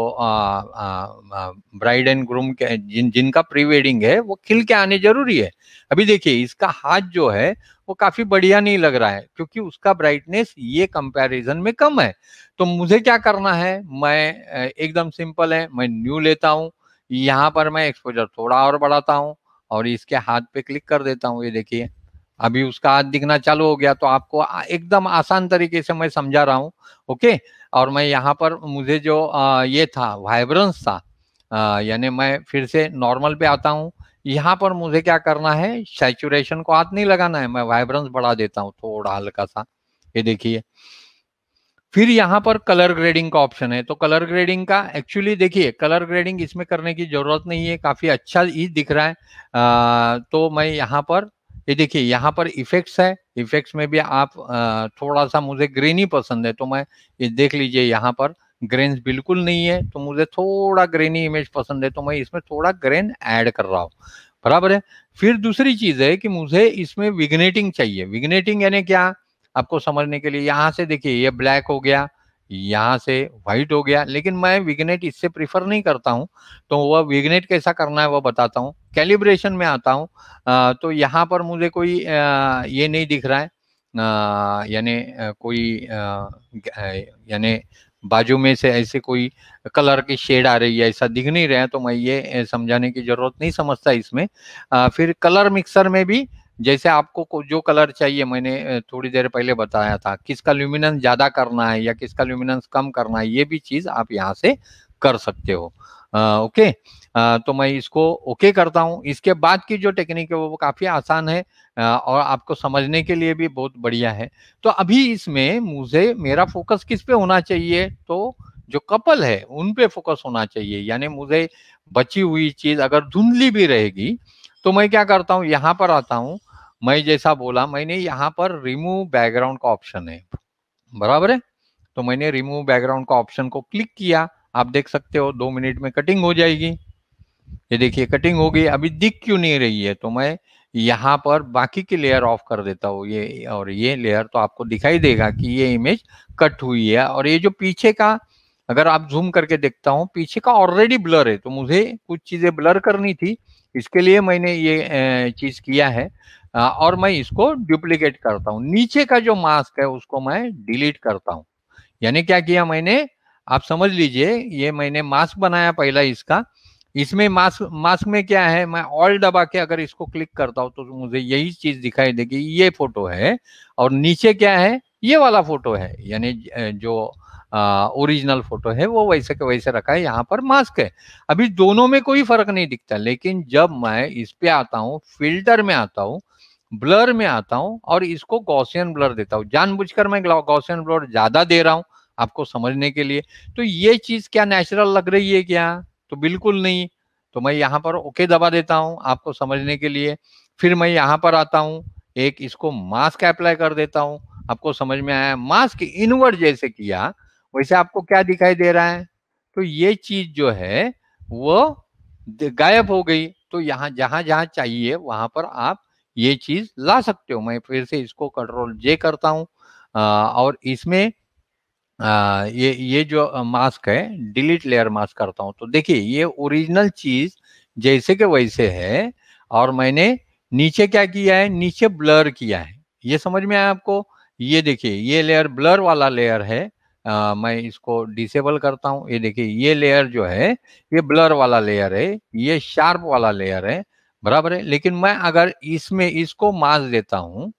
ब्राइड एंड ग्रूम के जिन जिनका प्री वेडिंग है वो खिल के आने ज़रूरी है। अभी देखिए इसका हाथ जो है वो काफ़ी बढ़िया नहीं लग रहा है, क्योंकि उसका ब्राइटनेस ये कंपैरिजन में कम है। तो मुझे क्या करना है, मैं एकदम सिंपल है, मैं न्यू लेता हूँ, यहाँ पर मैं एक्सपोजर थोड़ा और बढ़ाता हूँ और इसके हाथ पे क्लिक कर देता हूँ, ये देखिए। अभी उसका हाथ दिखना चालू हो गया तो आपको एकदम आसान तरीके से मैं समझा रहा हूँ, ओके? और मैं यहाँ पर मुझे जो ये था वाइब्रेंस था यानी मैं फिर से नॉर्मल पे आता हूँ यहाँ पर मुझे क्या करना है? सैचुरेशन को हाथ नहीं लगाना है मैं वाइब्रेंस बढ़ा देता हूँ थोड़ा हल्का सा। ये देखिए। फिर यहाँ पर कलर ग्रेडिंग का ऑप्शन है तो कलर ग्रेडिंग का एक्चुअली देखिए कलर ग्रेडिंग इसमें करने की ज़रूरत नहीं है काफ़ी अच्छा ही दिख रहा है। आ, तो मैं यहाँ पर ये देखिए यहाँ पर इफेक्ट्स है इफेक्ट्स में भी आप आ, थोड़ा सा मुझे ग्रीन ही पसंद है तो मैं ये देख लीजिए यहाँ पर। ग्रेन्स बिल्कुल नहीं है तो मुझे थोड़ा ग्रेनी इमेज पसंद है तो मैं इसमें थोड़ा ग्रेन ऐड कर रहा हूँ। बराबर है? फिर दूसरी चीज़ है कि मुझे इसमें विग्नेटिंग चाहिए। विग्नेटिंग यानी क्या? आपको समझने के लिए यहाँ से देखिए ये ब्लैक हो गया यहाँ से व्हाइट हो गया लेकिन मैं विग्नेट इससे प्रिफर नहीं करता हूँ। तो वह विग्नेट कैसा करना है वह बताता हूँ। कैलिब्रेशन में आता हूँ। तो यहाँ पर मुझे कोई आ, ये नहीं दिख रहा है। यानी कोई यानी बाजू में से ऐसे कोई कलर की शेड आ रही है ऐसा दिख नहीं रहा है तो मैं ये समझाने की ज़रूरत नहीं समझता इसमें। आ, फिर कलर मिक्सर में भी जैसे आपको जो कलर चाहिए मैंने थोड़ी देर पहले बताया था किसका ल्यूमिनेंस ज़्यादा करना है या किसका ल्यूमिनेंस कम करना है ये भी चीज़ आप यहाँ से कर सकते हो। आ, ओके? तो मैं इसको ओके करता हूँ। इसके बाद की जो टेक्निक है, वो काफ़ी आसान है और आपको समझने के लिए भी बहुत बढ़िया है। तो अभी इसमें मुझे, मेरा फोकस किस पे होना चाहिए? तो जो कपल है, उन पे फोकस होना चाहिए। यानी मुझे बची हुई चीज़ अगर धुंधली भी रहेगी तो मैं क्या करता हूँ, यहाँ पर आता हूँ। मैं जैसा बोला, मैंने यहाँ पर रिमूव बैकग्राउंड का ऑप्शन है। बराबर है? तो मैंने रिमूव बैकग्राउंड का ऑप्शन को क्लिक किया। आप देख सकते हो, दो मिनट में कटिंग हो जाएगी। ये देखिए कटिंग हो गई, अभी दिख क्यों नहीं रही है? तो मैं यहाँ पर बाकी की लेयर ऑफ़ कर देता हूँ, ये और ये लेयर तो आपको दिखाई देगा कि ये इमेज कट हुई है और ये जो पीछे का, अगर आप जूम करके देखता हूँ, पीछे का ऑलरेडी ब्लर है तो मुझे कुछ चीज़ें ब्लर करनी थी, इसके लिए मैंने ये चीज़ किया है और मैं इसको डुप्लीकेट करता हूँ। नीचे का जो मास्क है, उसको मैं डिलीट करता हूँ। यानी क्या किया मैंने? आप समझ लीजिए, ये मैंने मास्क बनाया पहला इसका इसमें मास्क मास्क में क्या है? मैं ऑल दबा के अगर इसको क्लिक करता हूँ तो मुझे यही चीज़ दिखाई देगी, ये फ़ोटो है और नीचे क्या है? ये वाला फ़ोटो है, यानी जो ओरिजिनल फ़ोटो है, वो वैसे के वैसे रखा है, यहाँ पर मास्क है। अभी दोनों में कोई फ़र्क नहीं दिखता, लेकिन जब मैं इस पे आता हूँ फ़िल्टर में आता हूँ ब्लर में आता हूँ और इसको गौसियन ब्लर देता हूँ, जानबूझकर मैं गौसियन ब्लर ज़्यादा दे रहा हूँ आपको समझने के लिए तो ये चीज़ क्या नेचुरल लग रही है क्या? तो बिल्कुल नहीं। तो मैं यहाँ पर ओके दबा देता हूँ आपको समझने के लिए। फिर मैं यहाँ पर आता हूँ, एक इसको मास्क अप्लाई कर देता हूँ। आपको समझ में आया, मास्क इनवर्ड जैसे किया, वैसे आपको क्या दिखाई दे रहा है? तो ये चीज़ जो है, वो गायब हो गई। तो यहाँ, जहाँ जहाँ चाहिए, वहाँ पर आप ये चीज़ ला सकते हो। मैं फिर से इसको कंट्रोल जे करता हूँ। और इसमें ये ये जो मास्क है डिलीट लेयर मास्क करता हूँ। तो देखिए ये ओरिजिनल चीज़ जैसे के वैसे है और मैंने नीचे क्या किया है नीचे ब्लर किया है। ये समझ में आया आपको? ये देखिए ये लेयर ब्लर वाला लेयर है। आ, मैं इसको डिसेबल करता हूँ। ये देखिए ये लेयर जो है ये ब्लर वाला लेयर है ये शार्प वाला लेयर है बराबर है। लेकिन मैं अगर इसमें इसको मास देता हूँ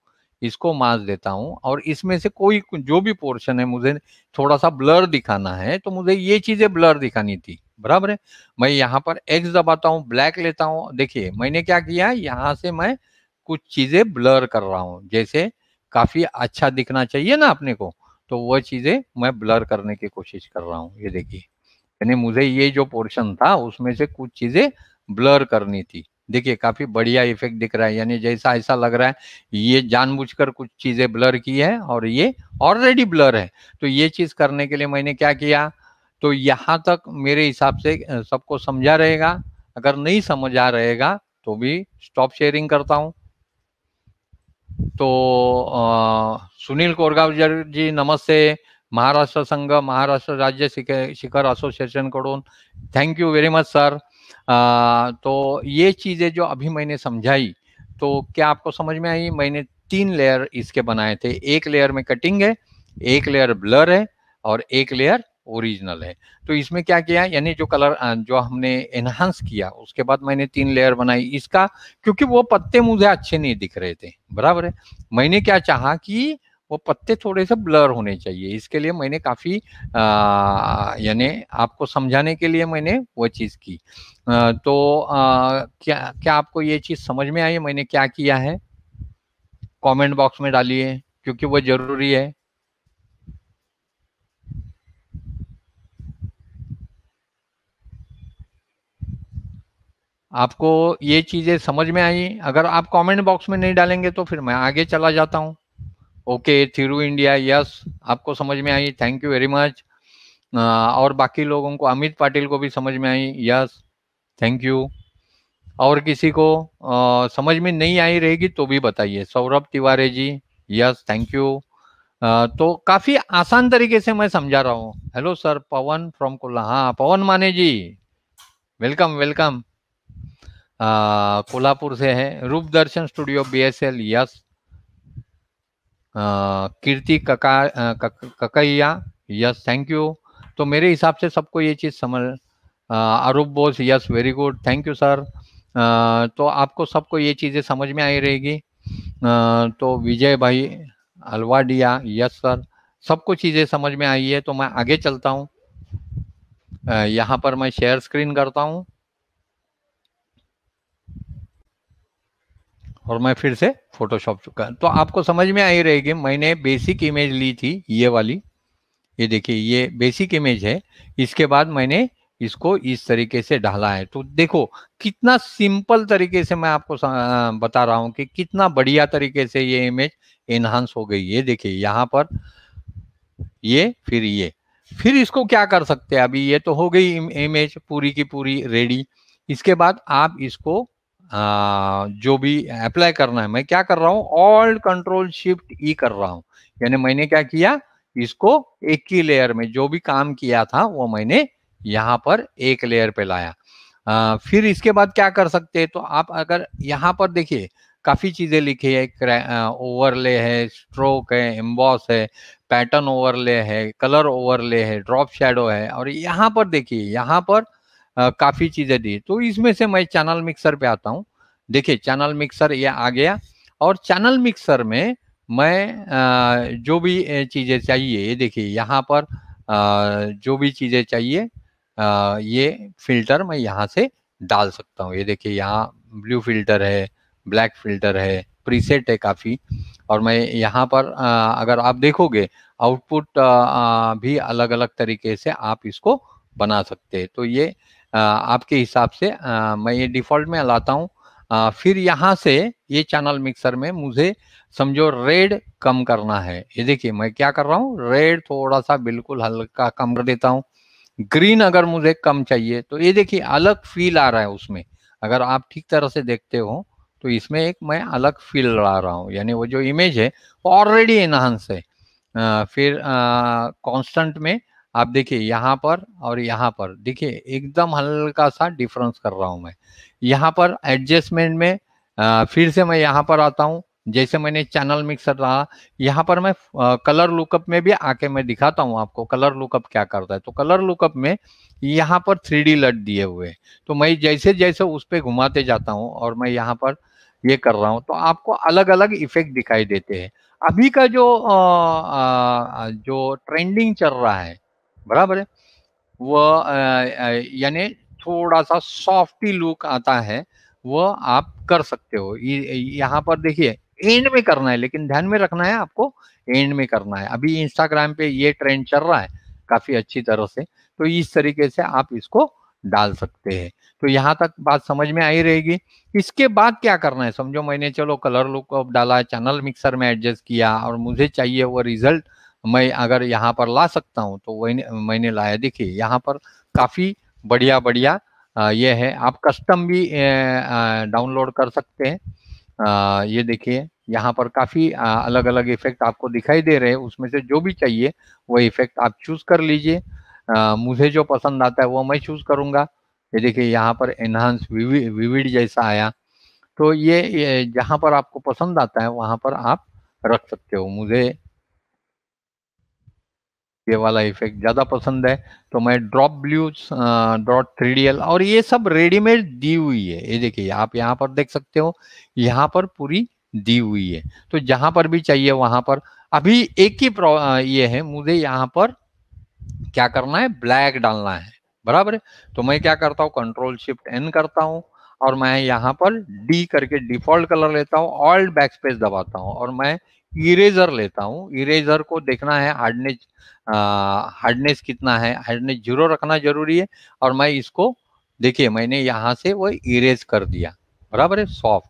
इसको मास देता हूँ और इसमें से कोई जो भी पोर्शन है, मुझे थोड़ा सा ब्लर दिखाना है तो मुझे ये चीज़ें ब्लर दिखानी थी। बराबर है? मैं यहाँ पर एक्स दबाता हूँ ब्लैक लेता हूँ। देखिए, मैंने क्या किया यहाँ से मैं कुछ चीज़ें ब्लर कर रहा हूँ। जैसे काफ़ी अच्छा दिखना चाहिए ना अपने को तो वह चीज़ें मैं ब्लर करने की कोशिश कर रहा हूँ। ये देखिए, यानी मुझे ये जो पोर्शन था, उसमें से कुछ चीज़ें ब्लर करनी थी। देखिए काफ़ी बढ़िया इफ़ेक्ट दिख रहा है। यानी जैसा ऐसा लग रहा है ये जानबूझकर कुछ चीज़ें ब्लर की है और ये ऑलरेडी ब्लर है। तो ये चीज़ करने के लिए मैंने क्या किया? तो यहाँ तक मेरे हिसाब से सबको समझा रहेगा। अगर नहीं समझ रहेगा तो भी स्टॉप शेयरिंग करता हूँ। तो आ, सुनील कोरगावकर जी नमस्ते। महाराष्ट्र संघ महाराष्ट्र राज्य शिखर असोसिएशन कडून. Thank you very much sir तो ये चीज़ें जो अभी मैंने समझाई तो क्या आपको समझ में आई? मैंने तीन लेयर इसके बनाए थे। एक लेयर में कटिंग है, एक लेयर ब्लर है और एक लेयर ओरिजिनल है। तो इसमें क्या किया? यानी जो कलर जो हमने एनहांस किया, उसके बाद मैंने तीन लेयर बनाई इसका, क्योंकि वो पत्ते मुझे अच्छे नहीं दिख रहे थे। बराबर है? मैंने क्या चाहा कि वो पत्ते थोड़े से ब्लर होने चाहिए। इसके लिए मैंने काफ़ी यानी आपको समझाने के लिए मैंने वो चीज़ की। आ, तो आ, क्या क्या आपको ये चीज़ समझ में आई? मैंने क्या किया है? कमेंट बॉक्स में डालिए क्योंकि वो ज़रूरी है। आपको ये चीज़ें समझ में आई? अगर आप कमेंट बॉक्स में नहीं डालेंगे तो फिर मैं आगे चला जाता हूँ। ओके थिरू इंडिया यस आपको समझ में आई थैंक यू वेरी मच और बाकी लोगों को अमित पाटिल को भी समझ में आई यस थैंक यू और किसी को आ, समझ में नहीं आई रहेगी तो भी बताइए. Saurabh Tiwari ji yes thank you तो काफ़ी आसान तरीके से मैं समझा रहा हूँ. हेलो सर पवन फ्रॉम कोल्हा हाँ पवन माने जी. वेलकम वेलकम कोल्हापुर से है. Roop Darshan studio B S L yes Kirti कका ककैया, यस थैंक यू तो मेरे हिसाब से सबको ये चीज़ समझ Arup Bose yes very good thank you sir तो आपको सबको ये चीज़ें समझ में आई रहेगी। तो विजय भाई अलवाडिया यस सर सबको चीज़ें समझ में आई है तो मैं आगे चलता हूँ। यहाँ पर मैं शेयर स्क्रीन करता हूँ। और मैं फिर से फोटोशॉप चुका। तो आपको समझ में आई रहेगी, मैंने बेसिक इमेज ली थी, ये वाली। ये देखिए, ये बेसिक इमेज है। इसके बाद मैंने इसको इस तरीके से ढाला है। तो देखो, कितना सिंपल तरीके से मैं आपको बता रहा हूँ कि कितना बढ़िया तरीके से ये इमेज एनहांस हो गई। ये देखिए, यहाँ पर ये, फिर ये। फिर इसको क्या कर सकते हैं? अभी ये तो हो गई इमेज पूरी की पूरी रेडी इसके बाद आप इसको जो भी अप्लाई करना है मैं क्या कर रहा हूँ? ऑल कंट्रोल शिफ्ट ई कर रहा हूँ। यानी मैंने क्या किया? इसको एक ही लेयर में जो भी काम किया था वो मैंने यहाँ पर एक लेयर पे लाया। आ, फिर इसके बाद क्या कर सकते हैं? तो आप अगर यहाँ पर देखिए काफ़ी चीज़ें लिखी है ओवरले है स्ट्रोक है एम्बॉस है पैटर्न ओवरले है कलर ओवरले है ड्रॉप शेडो है। और यहाँ पर देखिए यहाँ पर काफ़ी चीज़ें दी। तो इसमें से मैं चैनल मिक्सर पे आता हूँ। देखिए, चैनल मिक्सर ये आ गया और चैनल मिक्सर में मैं जो भी चीज़ें चाहिए, ये देखिए, यहाँ पर जो भी चीज़ें चाहिए ये फ़िल्टर मैं यहाँ से डाल सकता हूँ। ये देखिए, यहाँ ब्लू फ़िल्टर है, ब्लैक फ़िल्टर है, प्रीसेट है काफ़ी और मैं यहाँ पर अगर आप देखोगे, आउटपुट भी अलग अलग तरीके से आप इसको बना सकते हैं। तो ये आपके हिसाब से मैं ये डिफ़ॉल्ट में लाता हूँ। फिर यहाँ से ये चैनल मिक्सर में मुझे समझो रेड कम करना है। ये देखिए मैं क्या कर रहा हूँ रेड थोड़ा सा बिल्कुल हल्का कम कर देता हूँ। ग्रीन अगर मुझे कम चाहिए तो ये देखिए अलग फील आ रहा है उसमें। अगर आप ठीक तरह से देखते हो तो इसमें एक मैं अलग फील ला रहा हूँ। यानी वो जो इमेज है वो ऑलरेडी एनहांस है। आ, फिर कांस्टेंट में आप देखिए यहाँ पर और यहाँ पर। देखिए एकदम हल्का सा डिफरेंस कर रहा हूँ मैं। यहाँ पर एडजस्टमेंट में आ, फिर से मैं यहाँ पर आता हूँ। जैसे मैंने चैनल मिक्सर रहा यहाँ पर मैं आ, कलर लुकअप में भी आके मैं दिखाता हूँ आपको कलर लुकअप क्या करता है। तो कलर लुकअप में यहाँ पर थ्री डी लट दिए हुए तो मैं जैसे जैसे उस पर घुमाते जाता हूँ और मैं यहाँ पर ये कर रहा हूँ तो आपको अलग अलग इफ़ेक्ट दिखाई देते हैं। अभी का जो आ, आ, जो ट्रेंडिंग चल रहा है बराबर है। वह यानी थोड़ा सा सॉफ्टी लुक आता है वह आप कर सकते हो। यहाँ पर देखिए एंड में करना है, लेकिन ध्यान में रखना है आपको एंड में करना है। अभी इंस्टाग्राम पे ये ट्रेंड चल रहा है, काफ़ी अच्छी तरह से तो इस तरीके से आप इसको डाल सकते हैं। तो यहाँ तक बात समझ में आई रहेगी। इसके बाद क्या करना है? समझो मैंने, चलो कलर लुक डाला चैनल मिक्सर में एडजस्ट किया और मुझे चाहिए वो रिज़ल्ट मैं अगर यहाँ पर ला सकता हूँ तो वही मैंने लाया। देखिए यहाँ पर काफ़ी बढ़िया बढ़िया ये है। आप कस्टम भी डाउनलोड कर सकते हैं। ये देखिए यहाँ पर काफ़ी अलग अलग इफ़ेक्ट आपको दिखाई दे रहे हैं। उसमें से जो भी चाहिए वो इफ़ेक्ट आप चूज़ कर लीजिए। मुझे जो पसंद आता है वो मैं चूज़ करूँगा। ये देखिए यहाँ पर एनहांस विविड जैसा आया। तो ये, ये जहाँ पर आपको पसंद आता है वहाँ पर आप रख सकते हो। मुझे ये वाला इफ़ेक्ट ज़्यादा पसंद है तो मैं ड्रॉप ब्लू डॉट थ्री और ये सब रेडीमेड दी हुई है। ये देखिए, आप यहाँ पर देख सकते हो, यहाँ पर पूरी दी हुई है। तो जहाँ पर भी चाहिए, वहाँ पर। अभी एक ही ये है, मुझे यहाँ पर क्या करना है? ब्लैक डालना है। बराबर है? तो मैं क्या करता हूँ? कंट्रोल शिफ्ट एन करता हूँ और मैं यहाँ पर डी करके डिफ़ॉल्ट कलर लेता हूँ ऑल्ट बैक स्पेस दबाता हूँ और मैं इरेजर लेता हूँ। इरेजर को देखना है हार्डनेस हार्डनेस कितना है। हार्डनेस ज़ीरो रखना ज़रूरी है और मैं इसको, देखिए मैंने यहाँ से वो इरेज कर दिया, बराबर है? सॉफ्ट।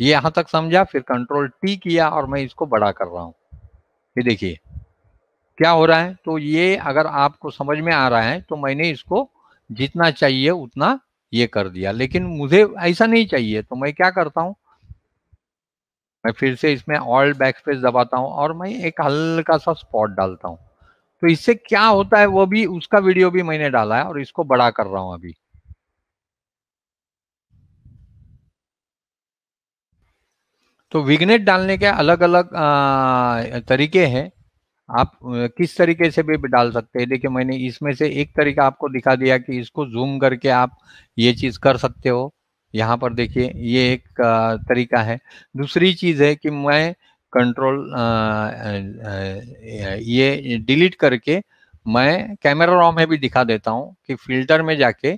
ये यहाँ तक समझा, फिर कंट्रोल टी किया और मैं इसको बड़ा कर रहा हूँ। ये देखिए, क्या हो रहा है? तो ये अगर आपको समझ में आ रहा है तो मैंने इसको जितना चाहिए उतना ये कर दिया। लेकिन मुझे ऐसा नहीं चाहिए तो मैं क्या करता हूँ? मैं फिर से इसमें ऑल बैक स्पेस दबाता हूँ और मैं एक हल्का सा स्पॉट डालता हूँ। तो इससे क्या होता है वो भी, उसका वीडियो भी मैंने डाला है और इसको बड़ा कर रहा हूँ अभी। तो विग्नेट डालने के अलग अलग तरीके हैं। आप किस तरीके से भी डाल सकते हैं? देखिए, मैंने इसमें से एक तरीका आपको दिखा दिया कि इसको जूम करके आप ये चीज़ कर सकते हो। यहाँ पर देखिए, ये एक तरीका है। दूसरी चीज़ है कि मैं कंट्रोल ये डिलीट करके मैं कैमरा रॉ में भी दिखा देता हूँ कि फ़िल्टर में जाके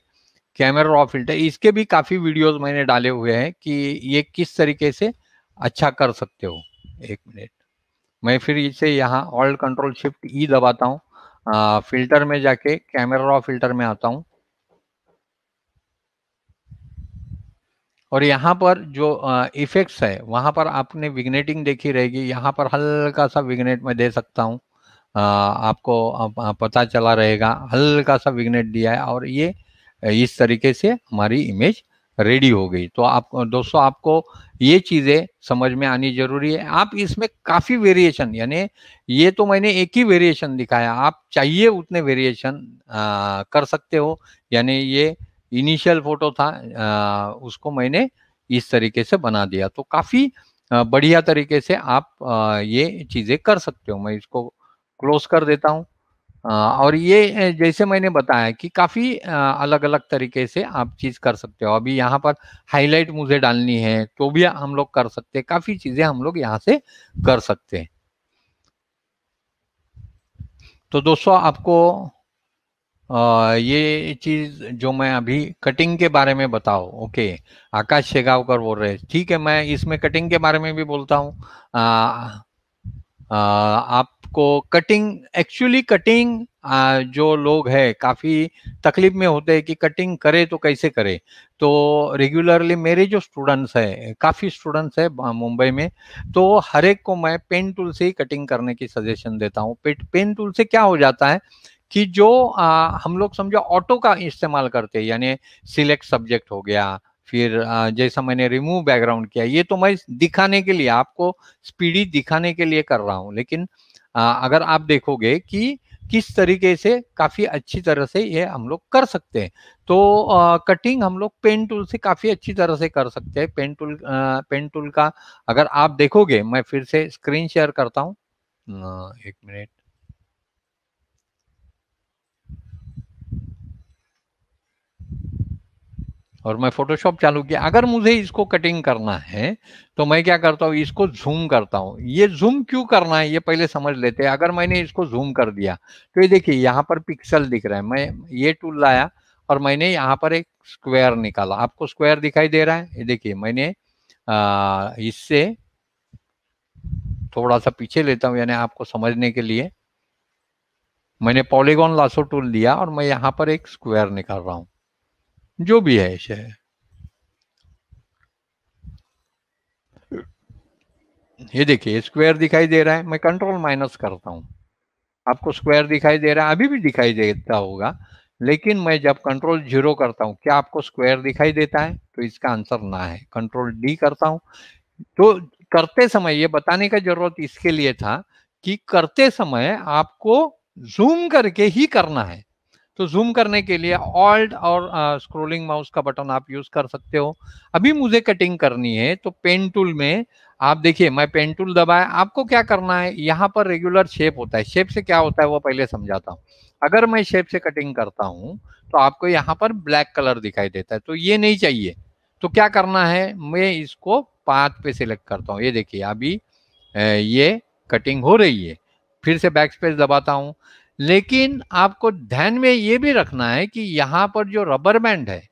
कैमरा रॉ फ़िल्टर, इसके भी काफ़ी वीडियोस मैंने डाले हुए हैं कि ये किस तरीके से अच्छा कर सकते हो। एक मिनट। मैं फिर इसे यहाँ ऑल कंट्रोल शिफ्ट ई दबाता हूँ। फ़िल्टर में जाके कैमरा रॉ फ़िल्टर में आता हूँ। और यहाँ पर जो इफेक्ट्स है, वहाँ पर आपने विग्नेटिंग देखी रहेगी। यहाँ पर हल्का सा विग्नेट में दे सकता हूँ। आपको पता चला रहेगा, हल्का सा विग्नेट दिया है और ये, इस तरीके से हमारी इमेज रेडी हो गई। तो आप, दोस्तों, आपको ये चीज़ें समझ में आनी ज़रूरी है। आप इसमें काफ़ी वेरिएशन यानी ये तो मैंने एक ही वेरिएशन दिखाया, आप चाहिए उतने वेरिएशन कर सकते हो। यानी ये इनिशियल फ़ोटो था आ, उसको मैंने इस तरीके से बना दिया। तो काफ़ी बढ़िया तरीके से आप आ, ये चीज़ें कर सकते हो। मैं इसको क्लोज कर देता हूँ। और ये जैसे मैंने बताया कि काफ़ी अलग अलग तरीके से आप चीज़ कर सकते हो। अभी यहाँ पर हाईलाइट मुझे डालनी है तो भी हम लोग कर सकते हैं। काफ़ी चीज़ें हम लोग यहाँ से कर सकते हैं। तो दोस्तों आपको ये चीज़ जो मैं अभी कटिंग के बारे में बताओ ओके, आकाश शेगावकर बोल रहे ठीक है, मैं इसमें कटिंग के बारे में भी बोलता हूँ। आपको कटिंग एक्चुअली कटिंग जो लोग है, काफ़ी तकलीफ़ में होते हैं कि कटिंग करे तो कैसे करे? तो रेगुलरली मेरे जो स्टूडेंट्स है, काफ़ी स्टूडेंट्स है मुंबई में तो हर एक को मैं पेन टूल से ही कटिंग करने की सजेशन देता हूँ। पेन टूल से क्या हो जाता है? कि जो आ, हम लोग समझो ऑटो का इस्तेमाल करते हैं यानी सिलेक्ट सब्जेक्ट हो गया फिर जैसा मैंने रिमूव बैकग्राउंड किया ये तो मैं दिखाने के लिए आपको स्पीडी दिखाने के लिए कर रहा हूँ लेकिन आ, अगर आप देखोगे कि किस तरीके से काफ़ी अच्छी तरह से ये हम लोग कर सकते हैं। तो आ, कटिंग हम लोग पेन टूल से काफ़ी अच्छी तरह से कर सकते हैं। पेन टूल आ, पेन टूल का अगर आप देखोगे मैं फिर से स्क्रीन शेयर करता हूँ। एक मिनट। और मैं फोटोशॉप चालू किया। अगर मुझे इसको कटिंग करना है तो मैं क्या करता हूँ, इसको जूम करता हूँ। ये जूम क्यों करना है, ये पहले समझ लेते हैं। अगर मैंने इसको जूम कर दिया तो ये देखिए, यहाँ पर पिक्सल दिख रहा है। मैं ये टूल लाया और मैंने यहाँ पर एक स्क्वायर निकाला। आपको स्क्वायर दिखाई दे रहा है? ये देखिए, मैंने इससे थोड़ा सा पीछे लेता हूँ, यानी आपको समझने के लिए। मैंने पॉलीगॉन लासो टूल लिया और मैं यहाँ पर एक स्क्वायर निकाल रहा हूँ। जो भी है, इसे। ये देखिए स्क्वायर दिखाई दे रहा है। मैं कंट्रोल माइनस करता हूँ। आपको स्क्वायर दिखाई दे रहा है। अभी भी दिखाई देता होगा, लेकिन मैं जब कंट्रोल ज़ीरो करता हूँ, क्या आपको स्क्वायर दिखाई देता है? तो इसका आंसर ना है। कंट्रोल डी करता हूँ। तो करते समय, ये बताने का ज़रूरत इसके लिए था कि करते समय आपको जूम करके ही करना है। तो जूम करने के लिए ऑल्ट और स्क्रोलिंग माउस का बटन आप यूज़ कर सकते हो। अभी मुझे कटिंग करनी है तो पेन टूल में आप देखिए, मैं पेन टूल दबाया आपको क्या करना है? यहाँ पर रेगुलर शेप होता है। शेप से क्या होता है वो पहले समझाता हूँ। अगर मैं शेप से कटिंग करता हूँ तो आपको यहाँ पर ब्लैक कलर दिखाई देता है तो ये नहीं चाहिए। तो क्या करना है? मैं इसको पाथ पे सिलेक्ट करता हूँ। ये देखिए, अभी ये कटिंग हो रही है। फिर से बैक स्पेस दबाता हूँ। लेकिन आपको ध्यान में ये भी रखना है कि यहाँ पर जो रबर बैंड है,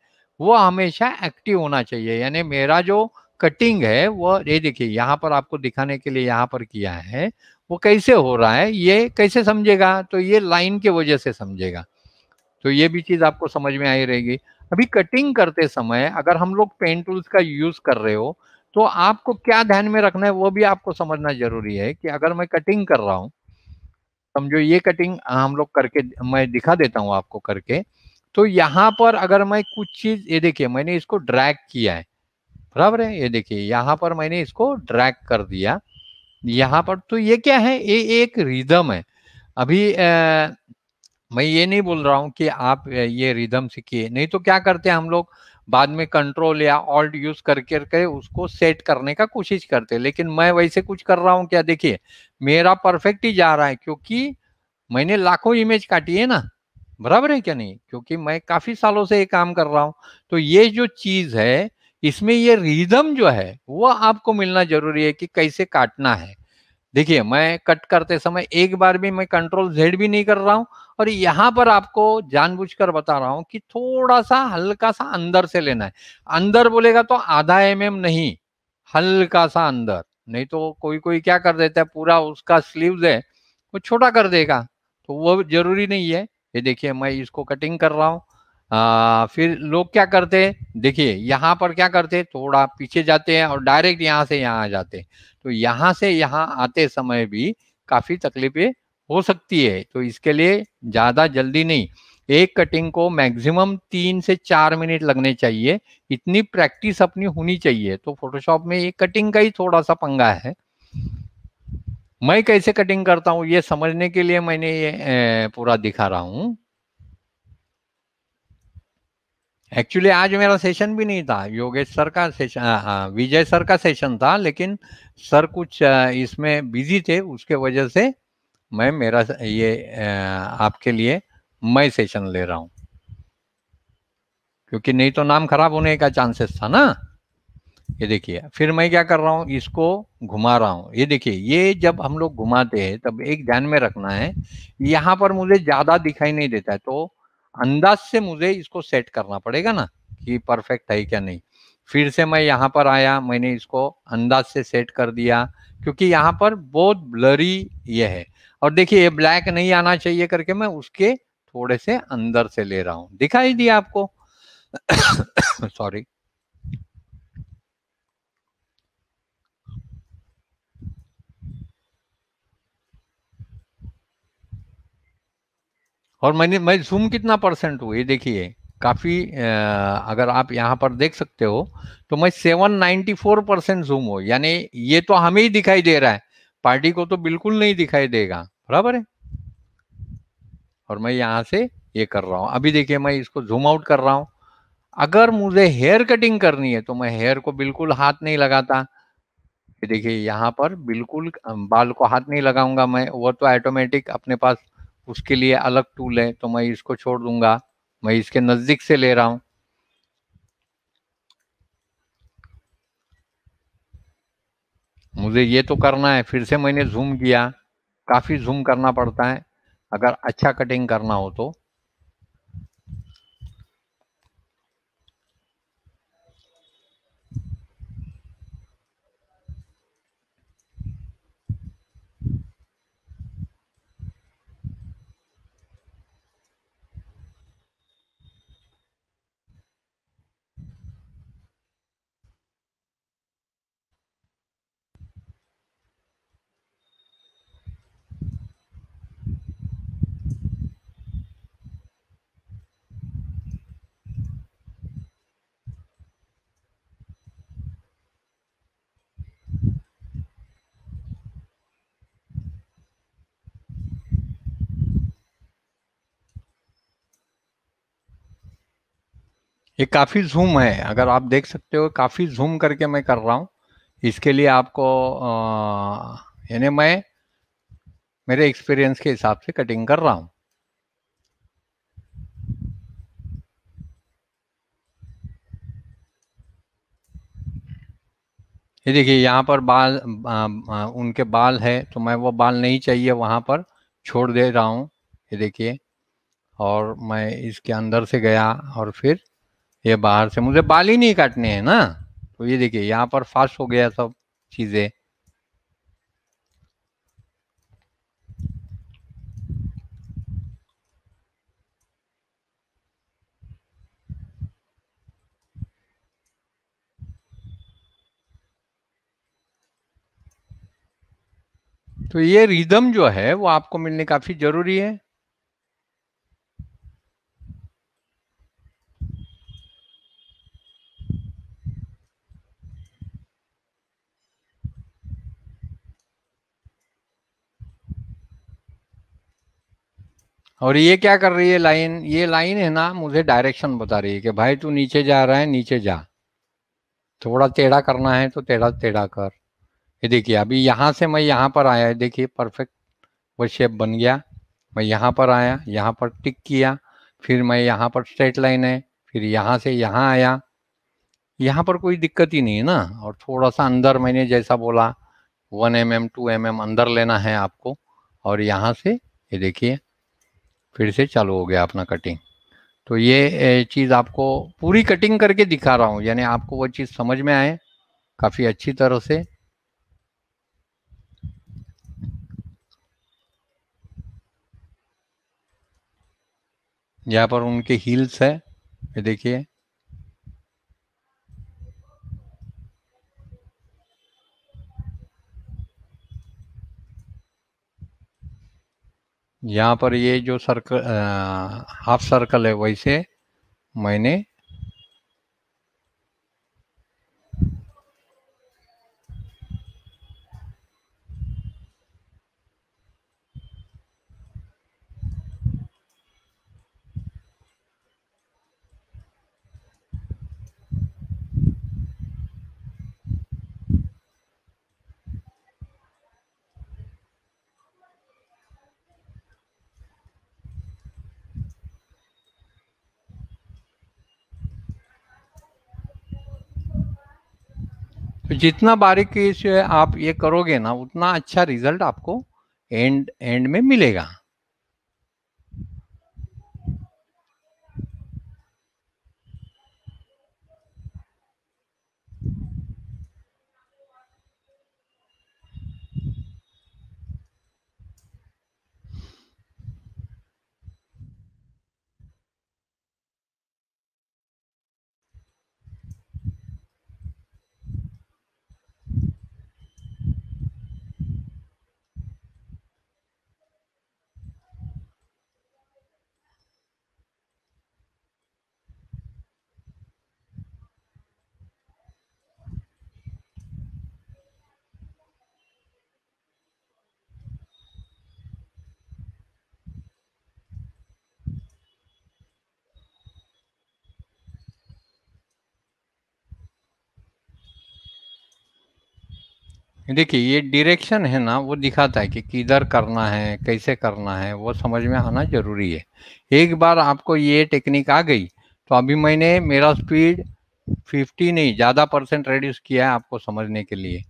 वो हमेशा एक्टिव होना चाहिए। यानी मेरा जो कटिंग है, वो ये देखिए, यहाँ पर आपको दिखाने के लिए यहाँ पर किया है, वो कैसे हो रहा है, ये कैसे समझेगा? तो ये लाइन के वजह से समझेगा। तो ये भी चीज़ आपको समझ में आई रहेगी। अभी कटिंग करते समय अगर हम लोग पेन टूल्स का यूज़ कर रहे हो तो आपको क्या ध्यान में रखना है, वो भी आपको समझना ज़रूरी है कि अगर मैं कटिंग कर रहा हूँ समझो ये कटिंग हम लोग करके मैं दिखा देता हूँ आपको करके। तो यहाँ पर अगर मैं कुछ चीज़ ये देखिए मैंने इसको ड्रैग किया है। बराबर है? ये देखिए यहाँ पर मैंने इसको ड्रैग कर दिया। यहाँ पर तो ये क्या है? ये एक रिदम है। अभी आ, मैं ये नहीं बोल रहा हूँ कि आप ये रिदम सीखिए। नहीं तो क्या करते हैं हम लोग? बाद में कंट्रोल या ऑल्ट यूज़ करके उसको सेट करने का कोशिश करते लेकिन मैं वैसे कुछ कर रहा हूँ क्या? देखिए मेरा परफेक्ट ही जा रहा है, क्योंकि मैंने लाखों इमेज काटी है ना। बराबर है क्या नहीं? क्योंकि मैं काफ़ी सालों से ये काम कर रहा हूँ। तो ये जो चीज़ है, इसमें ये रिदम जो है, वो आपको मिलना ज़रूरी है कि कैसे काटना है। देखिए, मैं कट करते समय एक बार भी मैं कंट्रोल जेड भी नहीं कर रहा हूँ और यहाँ पर आपको जानबूझकर बता रहा हूँ कि थोड़ा सा हल्का सा अंदर से लेना है। अंदर बोलेगा तो आधा एम एम नहीं हल्का सा अंदर। नहीं तो कोई कोई क्या कर देता है, पूरा उसका स्लीव्स है, वो छोटा कर देगा। तो वो ज़रूरी नहीं है। ये देखिए, मैं इसको कटिंग कर रहा हूँ। फिर लोग क्या करते हैं? देखिए, यहाँ पर क्या करते हैं? थोड़ा पीछे जाते हैं और डायरेक्ट यहाँ से यहाँ आ जाते हैं। तो यहाँ से यहाँ आते समय भी काफ़ी तकलीफें हो सकती है। तो इसके लिए ज़्यादा जल्दी नहीं। एक कटिंग को मैक्सिमम तीन से चार मिनट लगने चाहिए। इतनी प्रैक्टिस अपनी होनी चाहिए। तो फोटोशॉप में एक कटिंग का ही थोड़ा सा पंगा है। मैं कैसे कटिंग करता हूँ, ये समझने के लिए मैंने ये पूरा दिखा रहा हूँ। एक्चुअली आज मेरा सेशन भी नहीं था। योगेश सर का सेशन हाँ विजय सर का सेशन था, लेकिन सर कुछ इसमें बिज़ी थे। उसके वजह से मैं मेरा ये आपके लिए मैं सेशन ले रहा हूँ। क्योंकि नहीं तो नाम खराब होने का चांसेस था ना। ये देखिए, फिर मैं क्या कर रहा हूँ, इसको घुमा रहा हूँ। ये देखिए, ये जब हम लोग घुमाते हैं, तब एक ध्यान में रखना है, यहाँ पर मुझे ज़्यादा दिखाई नहीं देता है तो अंदाज से मुझे इसको सेट करना पड़ेगा ना, कि परफेक्ट है क्या नहीं। फिर से मैं यहाँ पर आया, मैंने इसको अंदाज से सेट कर दिया, क्योंकि यहाँ पर बहुत ब्लरी ये है। और देखिए, ये ब्लैक नहीं आना चाहिए करके मैं उसके थोड़े से अंदर से ले रहा हूँ। दिखाई दिया आपको? सॉरी और मैंने, मैं जूम कितना परसेंट हूँ ये देखिए, काफ़ी अगर आप यहाँ पर देख सकते हो तो मैं 794 परसेंट जूम हो यानी ये तो हमें ही दिखाई दे रहा है। पार्टी को तो बिल्कुल नहीं दिखाई देगा। बराबर है? और मैं यहाँ से ये कर रहा हूँ। अभी देखिए मैं इसको जूम आउट कर रहा हूँ। अगर मुझे हेयर कटिंग करनी है तो मैं हेयर को बिल्कुल हाथ नहीं लगाता। देखिए यहाँ पर बिल्कुल बाल को हाथ नहीं लगाऊँगा मैं। वो तो ऑटोमेटिक अपने पास उसके लिए अलग टूल है तो मैं इसको छोड़ दूँगा। मैं इसके नज़दीक से ले रहा हूँ। मुझे ये तो करना है। फिर से मैंने जूम किया। काफ़ी जूम करना पड़ता है। अगर अच्छा कटिंग करना हो तो। ये काफ़ी ज़ूम है। अगर आप देख सकते हो काफ़ी ज़ूम करके मैं कर रहा हूँ। इसके लिए आपको यानी मैं मेरे एक्सपीरियंस के हिसाब से कटिंग कर रहा हूँ। ये देखिए यहाँ पर बाल आ, आ, उनके बाल है तो मैं वो बाल नहीं चाहिए वहाँ पर छोड़ दे रहा हूँ। ये देखिए और मैं इसके अंदर से गया और फिर ये बाहर से, मुझे बाल ही नहीं काटने हैं ना। तो ये देखिए, यहाँ पर फास्ट हो गया सब चीज़ें। तो ये रिदम जो है, वो आपको मिलने काफ़ी ज़रूरी है। और ये क्या कर रही है लाइन? ये लाइन है ना, मुझे डायरेक्शन बता रही है कि भाई तू नीचे जा रहा है नीचे जा। थोड़ा टेढ़ा करना है तो टेढ़ा टेढ़ा कर। ये देखिए, अभी यहाँ से मैं यहाँ पर आया देखिए परफेक्ट वो शेप बन गया। मैं यहाँ पर आया, यहाँ पर टिक किया, फिर मैं यहाँ पर स्ट्रेट लाइन है, फिर यहाँ से यहाँ आया। यहाँ पर कोई दिक्कत ही नहीं है ना, और थोड़ा सा अंदर मैंने जैसा बोला one M M two M M अंदर लेना है आपको, और यहाँ से ये देखिए फिर से चालू हो गया अपना कटिंग तो ये चीज़ आपको पूरी कटिंग करके दिखा रहा हूँ, यानी आपको वो चीज़ समझ में आए, काफ़ी अच्छी तरह से। यहाँ पर उनके हील्स है, ये देखिए। यहाँ पर ये जो सर्कल हाफ़ सर्कल है वैसे मैंने तो जितना बारीकी से आप ये करोगे ना, उतना अच्छा रिज़ल्ट आपको एंड एंड में मिलेगा। देखिए, ये डिरेक्शन है ना, वो दिखाता है कि किधर करना है, कैसे करना है, वो समझ में आना ज़रूरी है। एक बार आपको ये टेक्निक आ गई तो अभी मैंने मेरा स्पीड 50 नहीं, ज़्यादा परसेंट रेड्यूस किया है आपको समझने के लिए।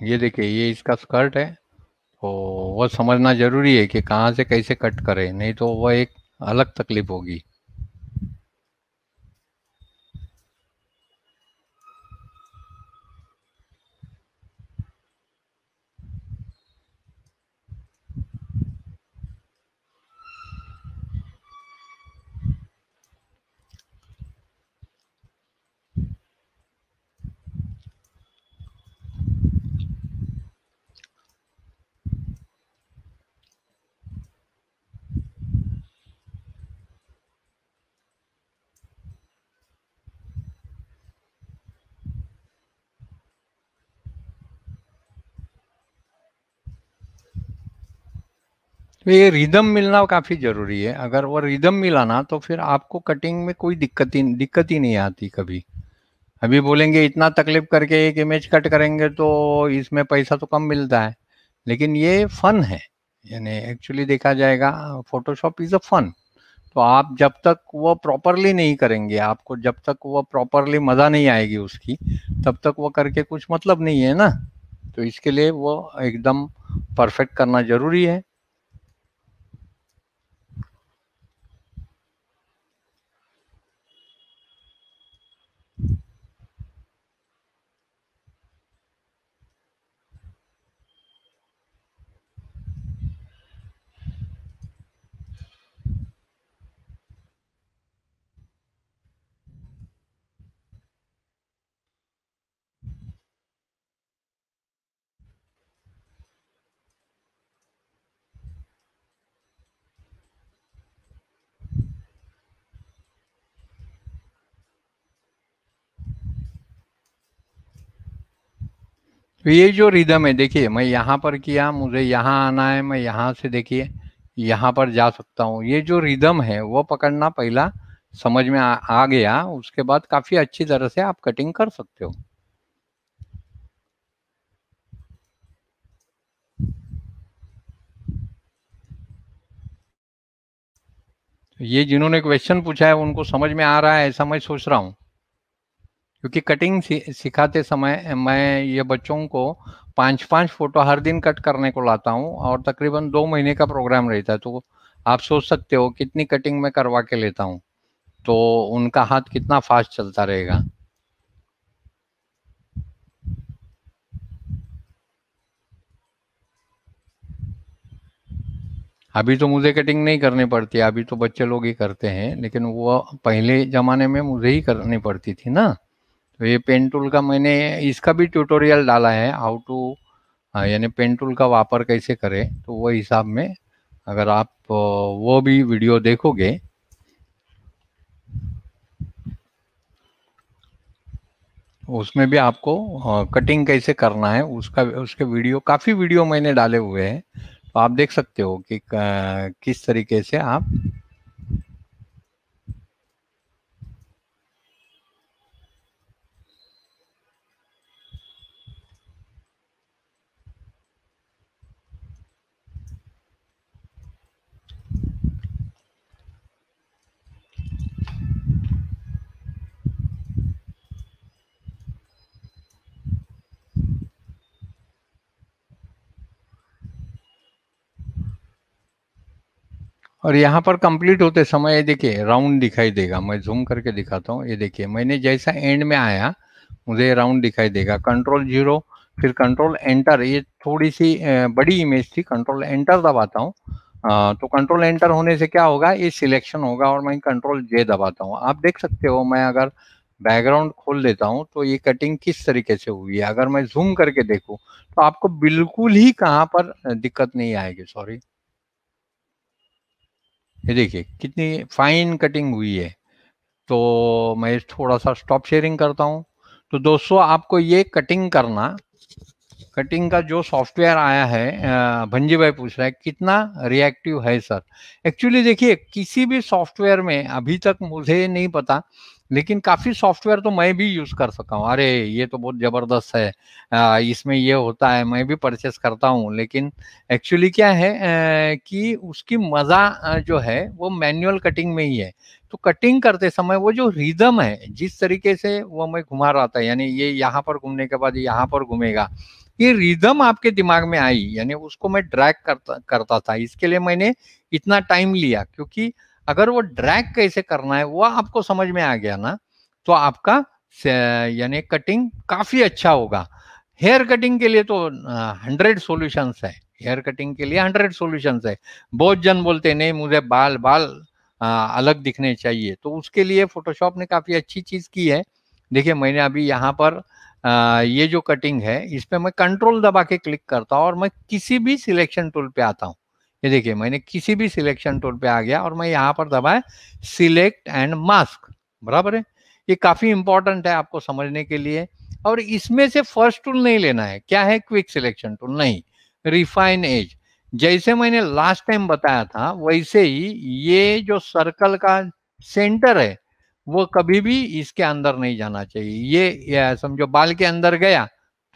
ये देखिए, ये इसका स्कर्ट है तो वो समझना ज़रूरी है कि कहाँ से कैसे कट करें, नहीं तो वह एक अलग तकलीफ़ होगी। तो ये रिदम मिलना काफ़ी ज़रूरी है। अगर वो रिदम मिला ना तो फिर आपको कटिंग में कोई दिक्कत ही दिक्कत ही नहीं आती कभी। अभी बोलेंगे इतना तकलीफ़ करके एक इमेज कट करेंगे तो इसमें पैसा तो कम मिलता है। लेकिन ये फन है। यानी एक्चुअली देखा जाएगा फोटोशॉप इज़ अ फन तो आप जब तक वो प्रॉपरली नहीं करेंगे, आपको जब तक वो प्रॉपरली मज़ा नहीं आएगी उसकी, तब तक वो करके कुछ मतलब नहीं है ना। तो इसके लिए वो एकदम परफेक्ट करना ज़रूरी है। तो ये जो रिदम है देखिए मैं यहाँ पर किया मुझे यहाँ आना है मैं यहाँ से देखिए यहाँ पर जा सकता हूँ। ये जो रिदम है वो पकड़ना पहला समझ में आ, आ गया उसके बाद काफ़ी अच्छी तरह से आप कटिंग कर सकते हो। ये जिन्होंने क्वेश्चन पूछा है उनको समझ में आ रहा है ऐसा मैं सोच रहा हूँ। क्योंकि कटिंग सिखाते समय मैं ये बच्चों को पाँच पाँच फ़ोटो हर दिन कट करने को लाता हूँ और तकरीबन दो महीने का प्रोग्राम रहता है। तो आप सोच सकते हो कितनी कटिंग में करवा के लेता हूँ। तो उनका हाथ कितना फास्ट चलता रहेगा। अभी तो मुझे कटिंग नहीं करनी पड़ती, अभी तो बच्चे लोग ही करते हैं, लेकिन वो पहले ज़माने में मुझे ही करनी पड़ती थी ना। तो ये पेन टूल का मैंने इसका भी ट्यूटोरियल डाला है हाउ टू यानी पेन टूल का वापर कैसे करें तो वो हिसाब में अगर आप वो भी वीडियो देखोगे। उसमें भी आपको कटिंग कैसे करना है, उसका, उसके वीडियो काफ़ी वीडियो मैंने डाले हुए हैं। तो आप देख सकते हो कि किस तरीके से आप और यहाँ पर कंप्लीट होते समय ये देखिए राउंड दिखाई देगा। मैं जूम करके दिखाता हूँ। ये देखिए, मैंने जैसा एंड में आया, मुझे राउंड दिखाई देगा। कंट्रोल ज़ीरो फिर कंट्रोल एंटर ये थोड़ी सी बड़ी इमेज थी। कंट्रोल एंटर दबाता हूँ। तो कंट्रोल एंटर होने से क्या होगा? ये सिलेक्शन होगा और मैं कंट्रोल जे दबाता हूँ। आप देख सकते हो, मैं अगर बैकग्राउंड खोल देता हूँ तो ये कटिंग किस तरीके से हुई है? अगर मैं जूम करके देखूँ तो आपको बिल्कुल ही कहाँ पर दिक्कत नहीं आएगी सॉरी ये देखिए, कितनी फाइन कटिंग हुई है। तो मैं थोड़ा सा स्टॉप शेयरिंग करता हूँ। तो दोस्तों, आपको ये कटिंग करना कटिंग का जो सॉफ्टवेयर आया है भंजी भाई पूछ रहा है, कितना रिएक्टिव है सर एक्चुअली देखिए, किसी भी सॉफ्टवेयर में अभी तक मुझे नहीं पता लेकिन काफ़ी सॉफ्टवेयर तो मैं भी यूज़ कर सका हूँ। अरे, ये तो बहुत ज़बरदस्त है। इसमें ये होता है, मैं भी परचेस करता हूँ। लेकिन एक्चुअली क्या है कि उसकी मज़ा जो है, वो मैनुअल कटिंग में ही है। तो कटिंग करते समय वो जो रिदम है, जिस तरीके से वो मैं घुमा रहा था, यानी ये यहाँ पर घूमने के बाद यहाँ पर घूमेगा, ये रिदम आपके दिमाग में आई, यानी उसको मैं ड्रैग करता करता था। इसके लिए मैंने इतना टाइम लिया, क्योंकि अगर वो ड्रैग कैसे करना है वो आपको समझ में आ गया ना तो आपका यानी कटिंग काफ़ी अच्छा होगा। हेयर कटिंग के लिए तो हंड्रेड सॉल्यूशंस है। हेयर कटिंग के लिए हंड्रेड सॉल्यूशंस है। बहुत जन बोलते नहीं मुझे बाल बाल आ, अलग दिखने चाहिए। तो उसके लिए फोटोशॉप ने काफ़ी अच्छी चीज़ की है। देखिए मैंने अभी यहाँ पर आ, ये जो कटिंग है इस पर मैं कंट्रोल दबा के क्लिक करता हूँ और मैं किसी भी सिलेक्शन टूल पे आता हूँ। ये देखिए, मैंने किसी भी सिलेक्शन टूल पे आ गया और मैं यहाँ पर दबाए सिलेक्ट एंड मास्क बराबर है? ये काफ़ी इंपॉर्टेंट है आपको समझने के लिए। और इसमें से फ़र्स्ट टूल नहीं लेना है। क्या है क्विक सिलेक्शन टूल नहीं रिफाइन एज जैसे मैंने लास्ट टाइम बताया था, वैसे ही ये जो सर्कल का सेंटर है, वो कभी भी इसके अंदर नहीं जाना चाहिए। ये समझो, बाल के अंदर गया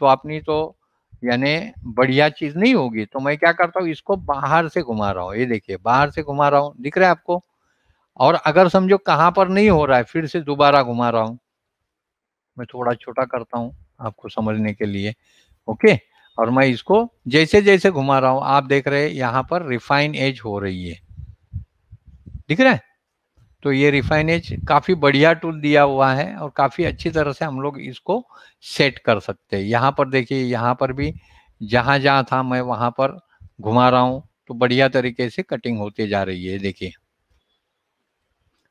तो अपनी तो यानी बढ़िया चीज़ नहीं होगी तो मैं क्या करता हूँ, इसको बाहर से घुमा रहा हूँ। ये देखिए, बाहर से घुमा रहा हूँ, दिख रहा है आपको? और अगर समझो कहाँ पर नहीं हो रहा है, फिर से दोबारा घुमा रहा हूँ। मैं थोड़ा छोटा करता हूँ आपको समझने के लिए, ओके? और मैं इसको जैसे जैसे घुमा रहा हूँ, आप देख रहे हैं, यहाँ पर रिफाइन एज हो रही है। दिख रहा है? तो ये रिफाइनेज काफ़ी बढ़िया टूल दिया हुआ है और काफ़ी अच्छी तरह से हम लोग इसको सेट कर सकते हैं। यहाँ पर देखिए यहाँ पर भी जहाँ जहाँ था मैं वहाँ पर घुमा रहा हूँ तो बढ़िया तरीके से कटिंग होती जा रही है देखिए।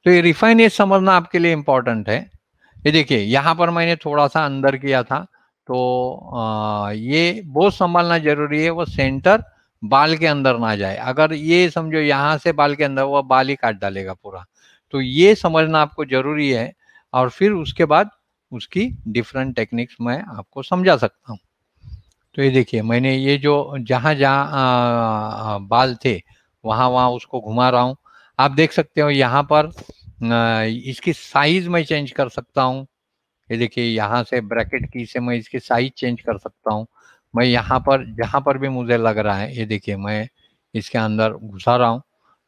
तो ये रिफाइनेज समझना आपके लिए इम्पोर्टेंट है। ये देखिए यहाँ पर मैंने थोड़ा सा अंदर किया था तो आ, ये बहुत संभालना ज़रूरी है वो सेंटर बाल के अंदर ना जाए। अगर ये समझो यहाँ से बाल के अंदर वो बाल ही काट डालेगा पूरा। तो ये समझना आपको ज़रूरी है और फिर उसके बाद उसकी डिफरेंट टेक्निक्स मैं आपको समझा सकता हूँ। तो ये देखिए, मैंने ये जो जहाँ जहाँ बाल थे वहाँ वहाँ उसको घुमा रहा हूँ। आप देख सकते हो यहाँ पर इसकी साइज़ मैं चेंज कर सकता हूँ। ये देखिए, यहाँ से ब्रैकेट की से मैं इसकी साइज़ चेंज कर सकता हूँ। मैं यहाँ पर, जहाँ पर भी मुझे लग रहा है, ये देखिए, मैं इसके अंदर घुसा रहा हूँ।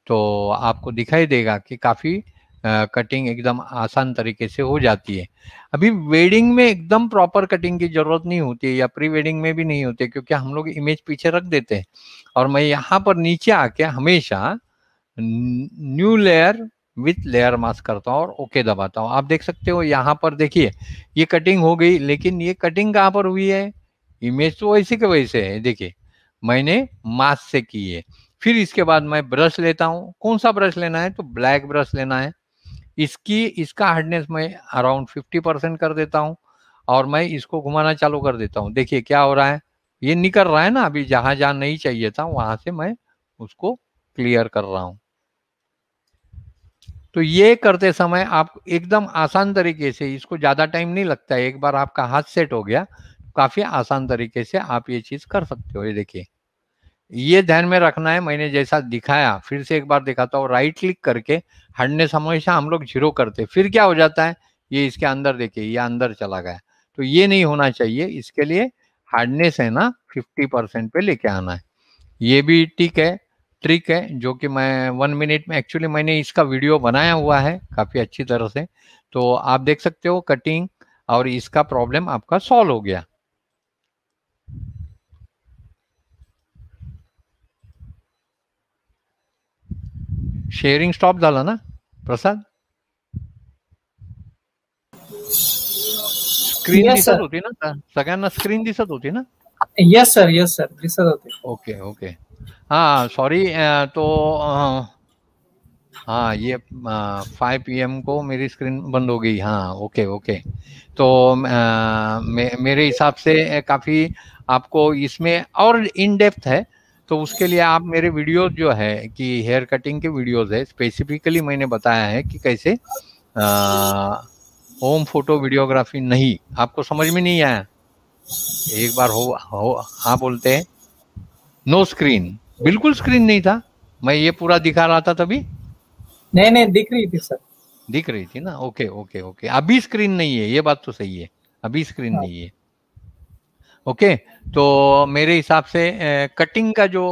तो आपको दिखाई देगा कि काफ़ी कटिंग एकदम आसान तरीके से हो जाती है। अभी वेडिंग में एकदम प्रॉपर कटिंग की ज़रूरत नहीं होती है या प्री वेडिंग में भी नहीं होती क्योंकि हम लोग इमेज पीछे रख देते हैं। और मैं यहाँ पर नीचे आके हमेशा new layer with layer mask करता हूँ और ओके दबाता हूँ। आप देख सकते हो यहाँ पर देखिए, ये कटिंग हो गई, लेकिन ये कटिंग कहाँ पर हुई है? इमेज तो वैसे के वैसे है, देखिए, मैंने मास्क से की है। फिर इसके बाद मैं ब्रश लेता हूँ। कौन सा ब्रश लेना है? तो ब्लैक ब्रश लेना है। इसकी, इसका हार्डनेस मैं अराउंड फिफ्टी परसेंट कर देता हूँ और मैं इसको घुमाना चालू कर देता हूँ। देखिए क्या हो रहा है? ये निकल रहा है ना अभी जहाँ जहाँ नहीं चाहिए था वहाँ से मैं उसको क्लियर कर रहा हूँ। तो ये करते समय आप एकदम आसान तरीके से, इसको ज़्यादा टाइम नहीं लगता है। एक बार आपका हाथ सेट हो गया, काफ़ी आसान तरीके से आप ये चीज़ कर सकते हो। ये देखिए ये ध्यान में रखना है, मैंने जैसा दिखाया, फिर से एक बार दिखाता हूँ राइट क्लिक करके हटने हमेशा हम लोग ज़ीरो करते फिर क्या हो जाता है? ये इसके अंदर देखिए, ये अंदर चला गया। तो ये नहीं होना चाहिए, इसके लिए हार्डनेस है ना फिफ्टी परसेंट पे लेके आना है। ये भी ठीक है ट्रिक है, जो कि मैं वन मिनट में एक्चुअली मैंने इसका वीडियो बनाया हुआ है, काफ़ी अच्छी तरह से। तो आप देख सकते हो कटिंग और इसका प्रॉब्लम आपका सॉल्व हो गया। शेअरिंग स्टॉप झाला ना? प्रसाद? स्क्रीन yes, दिसत होती ना? सगळ्यांना स्क्रीन दिसत होती ना? यस सर यस सर दिसत होते. ओके ओके हाँ सॉरी तो हाँ ये फाइव पी एम को मेरी स्क्रीन बंद हो गई. हाँ ओके ओके तो आ, मे, मेरे हिसाब से काफ़ी आपको इसमें और इन डेप्थ है. तो उसके लिए आप मेरे वीडियो जो है कि हेयर कटिंग के वीडियोस है स्पेसिफिकली मैंने बताया है कि कैसे होम फ़ोटो वीडियोग्राफी नहीं। आपको समझ में नहीं आया? एक बार हो, हो हाँ बोलते हैं। नो स्क्रीन बिल्कुल स्क्रीन नहीं था। मैं ये पूरा दिखा रहा था तभी? नहीं नहीं दिख रही थी सर। दिख रही थी ना? ओके ओके ओके अभी स्क्रीन नहीं है। ये बात तो सही है। अभी स्क्रीन हाँ। नहीं है। ओके? तो मेरे हिसाब से कटिंग का जो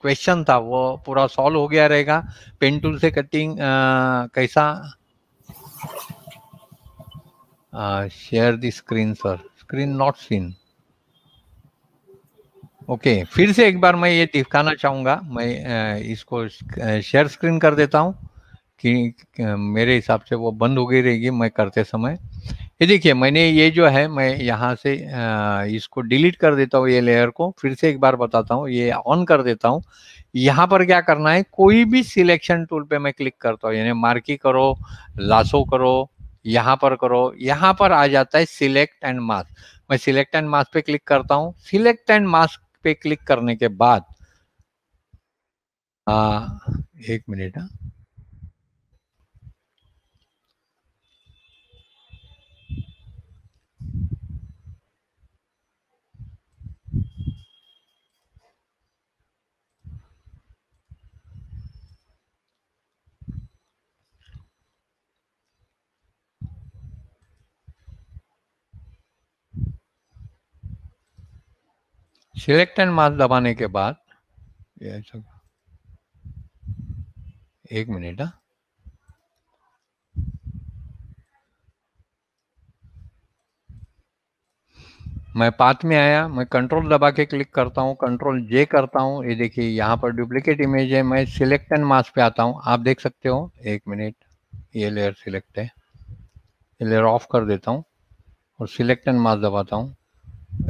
क्वेश्चन था, वो पूरा सॉल्व हो गया रहेगा। पेन टूल से कटिंग कैसा? Share the screen sir screen not seen okay, फिर से एक बार मैं ये दिखाना चाहूँगा। मैं इसको शेयर स्क्रीन कर देता हूँ कि मेरे हिसाब से वो बंद हो गई रहेगी, मैं करते समय। ये देखिए मैंने ये जो है मैं यहाँ से इसको डिलीट कर देता हूँ ये लेयर को फिर से एक बार बताता हूँ ये ऑन कर देता हूँ। यहाँ पर क्या करना है कोई भी सिलेक्शन टूल पे मैं क्लिक करता हूँ यानी मार्की करो लासो करो यहाँ पर करो यहाँ पर आ जाता है सिलेक्ट एंड मास्क। मैं सिलेक्ट एंड मास्क पे क्लिक करता हूँ सिलेक्ट एंड मास्क पे क्लिक करने के बाद आ, एक मिनट हाँ। सिलेक्ट एंड मास्क दबाने के बाद ऐसा एक मिनट हाँ। मैं पाथ में आया मैं कंट्रोल दबा के क्लिक करता हूँ कंट्रोल जे करता हूँ। ये देखिए यहाँ पर डुप्लीकेट इमेज है मैं सिलेक्ट एंड मास्क पे आता हूँ। आप देख सकते हो एक मिनट ये लेयर सिलेक्ट है। ये लेयर ऑफ़ कर देता हूँ और सिलेक्ट एंड मास्क दबाता हूँ।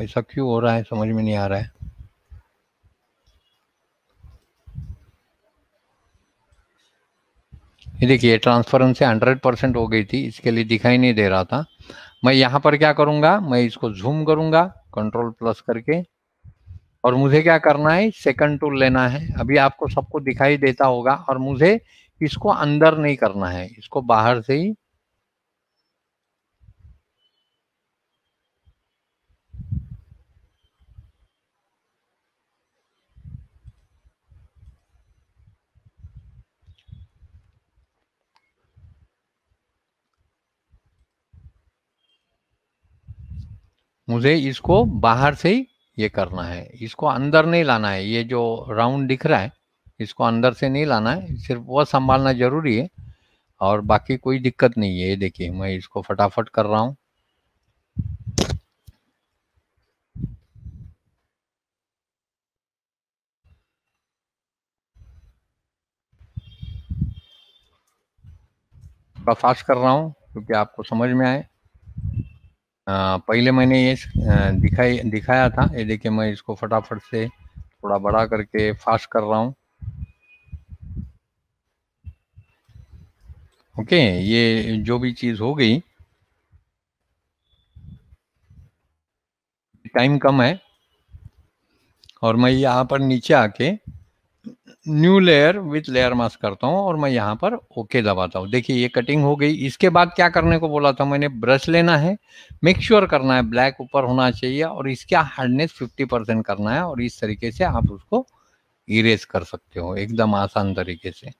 ऐसा क्यों हो रहा है? समझ में नहीं आ रहा है। ये देखिए ट्रांसफरेंसी हंड्रेड परसेंट हो गई थी, इसके लिए दिखाई नहीं दे रहा था। मैं यहाँ पर क्या करूँगा? मैं इसको जूम करूँगा कंट्रोल प्लस करके। और मुझे क्या करना है? सेकंड टूल लेना है। अभी आपको सबको दिखाई देता होगा और मुझे इसको अंदर नहीं करना है। इसको बाहर से ही मुझे इसको बाहर से ही ये करना है। इसको अंदर नहीं लाना है। ये जो राउंड दिख रहा है, इसको अंदर से नहीं लाना है। सिर्फ़ वह संभालना ज़रूरी है और बाकी कोई दिक्कत नहीं है। ये देखिए, मैं इसको फटाफट कर रहा हूँ। फास्ट कर रहा हूँ, क्योंकि आपको समझ में आए। पहले मैंने ये दिखाई, दिखाया था। ये देखिए, मैं इसको फटाफट से थोड़ा बड़ा करके फास्ट कर रहा हूँ। ओके, ये जो भी चीज़ हो गई, टाइम कम है। और मैं यहाँ पर नीचे आके new layer with layer mask करता हूँ और मैं यहाँ पर ओके दबाता हूँ। देखिए, ये कटिंग हो गई। इसके बाद क्या करने को बोला था मैंने? ब्रश लेना है। मेक श्योर sure करना है। ब्लैक ऊपर होना चाहिए और इसका हार्डनेस 50 परसेंट करना है और इस तरीके से आप उसको इरेज कर सकते हो एकदम आसान तरीके से।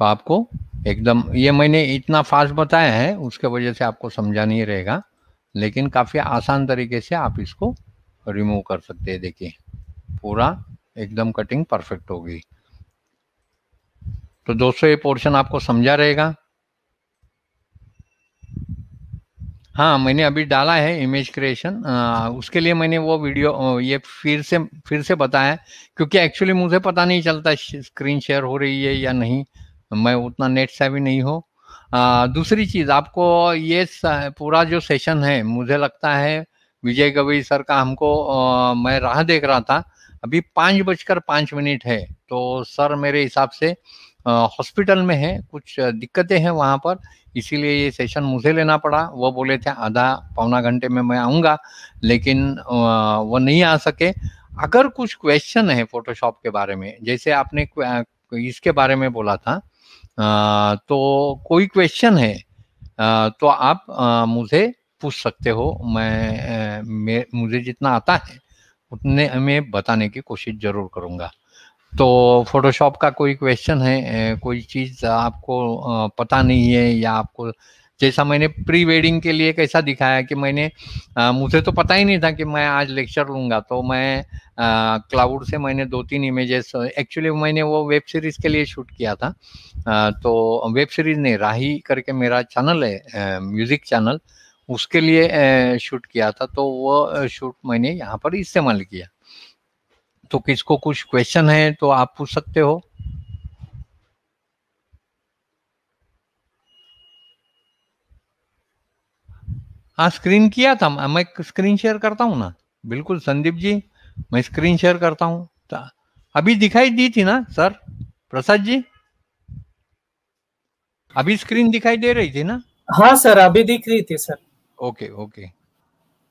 तो आपको एकदम, ये मैंने इतना फास्ट बताया है, उसके वजह से आपको समझा नहीं रहेगा, लेकिन काफ़ी आसान तरीके से आप इसको रिमूव कर सकते हैं, देखिए। पूरा एकदम कटिंग परफेक्ट होगी। तो दोस्तों ये पोर्शन आपको समझा रहेगा। हाँ मैंने अभी डाला है इमेज क्रिएशन उसके लिए मैंने वो वीडियो ये फिर से फिर से बताया क्योंकि एक्चुअली मुझे पता नहीं चलता स्क्रीन शेयर हो रही है या नहीं। मैं उतना नेट से भी नहीं हो। आ, दूसरी चीज़ आपको ये पूरा जो सेशन है मुझे लगता है विजय गवई सर का हमको आ, मैं राह देख रहा था अभी पाँच बजकर पाँच मिनट है तो सर मेरे हिसाब से हॉस्पिटल में है, कुछ दिक्कतें हैं वहाँ पर, इसीलिए ये सेशन मुझे लेना पड़ा। वो बोले थे, आधा पौना घंटे में मैं आऊँगा। लेकिन वो नहीं आ सके। अगर कुछ क्वेश्चन है फोटोशॉप के बारे में, जैसे आपने इसके बारे में बोला था तो कोई क्वेश्चन है तो आप मुझे पूछ सकते हो। मैं, मुझे जितना आता है उतने में बताने की कोशिश ज़रूर करूँगा। तो फोटोशॉप का कोई क्वेश्चन है कोई चीज़ आपको पता नहीं है या आपको जैसा मैंने प्री वेडिंग के लिए कैसा दिखाया कि मैंने आ, मुझे तो पता ही नहीं था कि मैं आज लेक्चर लूँगा तो मैं क्लाउड से मैंने दो तीन इमेजेस एक्चुअली मैंने वो वेब सीरीज़ के लिए शूट किया था। आ, तो वेब सीरीज़ नहीं राही करके मेरा चैनल है म्यूज़िक चैनल उसके लिए शूट किया था तो वो शूट मैंने यहाँ पर इस्तेमाल किया। तो किसको कुछ क्वेश्चन है तो आप पूछ सकते हो। हाँ स्क्रीन किया था, मैं स्क्रीन शेयर करता हूँ ना? बिल्कुल, संदीप जी, मैं स्क्रीन शेयर करता हूँ। अभी दिखाई दी थी ना सर प्रसाद जी? अभी स्क्रीन दिखाई दे रही थी ना? हाँ सर अभी दिख रही थी सर ओके ओके।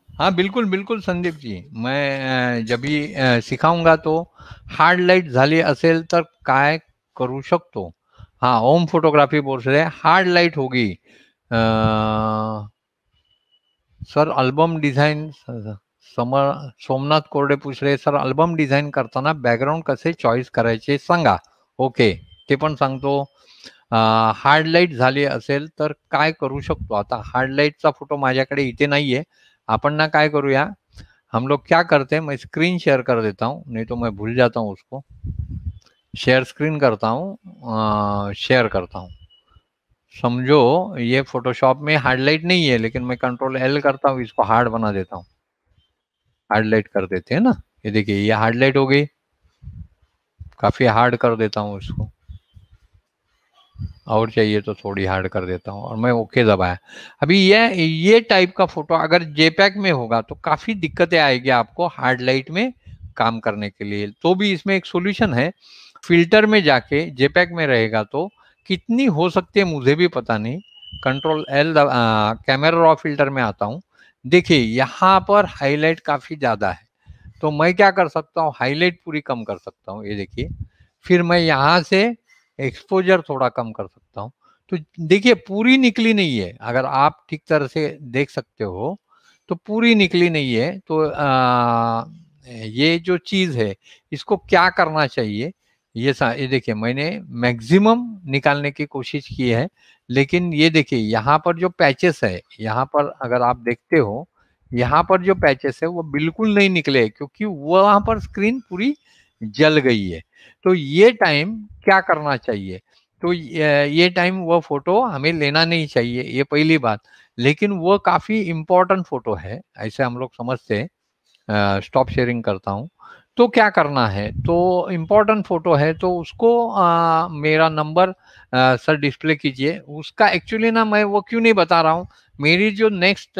हाँ बिल्कुल बिल्कुल, संदीप जी। मैं जब शिकाऊँगा तो हार्ड लाईट झाली असेल तर काय करू शकतो? हाँ ओम फोटोग्राफी रहे हार्ड लाईट होगी। सर अल्बम डिझाईन समर, सोमनाथ कोरडे पूछ रहे सर अल्बम डिझाईन करताना बॅकग्राऊंड कसे चॉईस करायचे? सांगा. ओके, ते पण सांगतो. हार्ड लाईट झाली असेल तर काय करू शकतो? आता हार्ड लाईटचा फ़ोटो माझ्याकडे इथे नाहीये. आपण ना काय करूया? हम लोग क्या करते हैं? मैं स्क्रीन शेयर कर देता हूँ. नहीं तो मैं भूल जाता हूँ उसको. शेयर स्क्रीन करता हूँ शेयर करता हूँ. समझो, ये फोटोशॉप में हार्डलाइट नहीं है, लेकिन मैं कंट्रोल एल करता हूँ, इसको हार्ड बना देता हूँ. हार्डलाइट कर देते हैं ना? ये देखिए, ये हार्डलाइट हो गई. काफ़ी हार्ड कर देता हूँ इसको और चाहिए तो थोड़ी हार्ड कर देता हूँ और मैं ओके दबाया अभी ये ये टाइप का फ़ोटो अगर जेपैक में होगा तो काफ़ी दिक्कतें आएगी आपको हार्ड लाइट में काम करने के लिए। तो भी इसमें एक सोल्यूशन है फ़िल्टर में जाके जेपैक में रहेगा तो कितनी हो सकती है मुझे भी पता नहीं। Control L camera raw filter में आता हूँ। देखिए, यहाँ पर हाईलाइट काफ़ी ज़्यादा है। तो मैं क्या कर सकता हूँ हाईलाइट पूरी कम कर सकता हूँ, ये देखिए। फिर मैं यहाँ से एक्सपोजर थोड़ा कम कर सकता हूँ। तो देखिए पूरी निकली नहीं है। अगर आप ठीक तरह से देख सकते हो तो पूरी निकली नहीं है। तो आ, ये जो चीज़ है इसको क्या करना चाहिए? ये ये देखिए मैंने मैक्सिमम निकालने की कोशिश की है लेकिन ये देखिए यहाँ पर जो पैचेस है यहाँ पर अगर आप देखते हो यहाँ पर जो पैचेस है वो बिल्कुल नहीं निकले क्योंकि वहाँ पर स्क्रीन पूरी जल गई है। तो ये टाइम क्या करना चाहिए? तो ये टाइम वो फ़ोटो हमें लेना नहीं चाहिए ये पहली बात। लेकिन वो काफ़ी इम्पोर्टेंट फ़ोटो है ऐसे हम लोग समझते हैं। स्टॉप शेयरिंग करता हूँ। तो क्या करना है? तो इम्पोर्टेंट फ़ोटो है तो उसको आ, मेरा नंबर सर डिस्प्ले कीजिए। उसका एक्चुअली ना मैं वो क्यों नहीं बता रहा हूँ? मेरी जो नेक्स्ट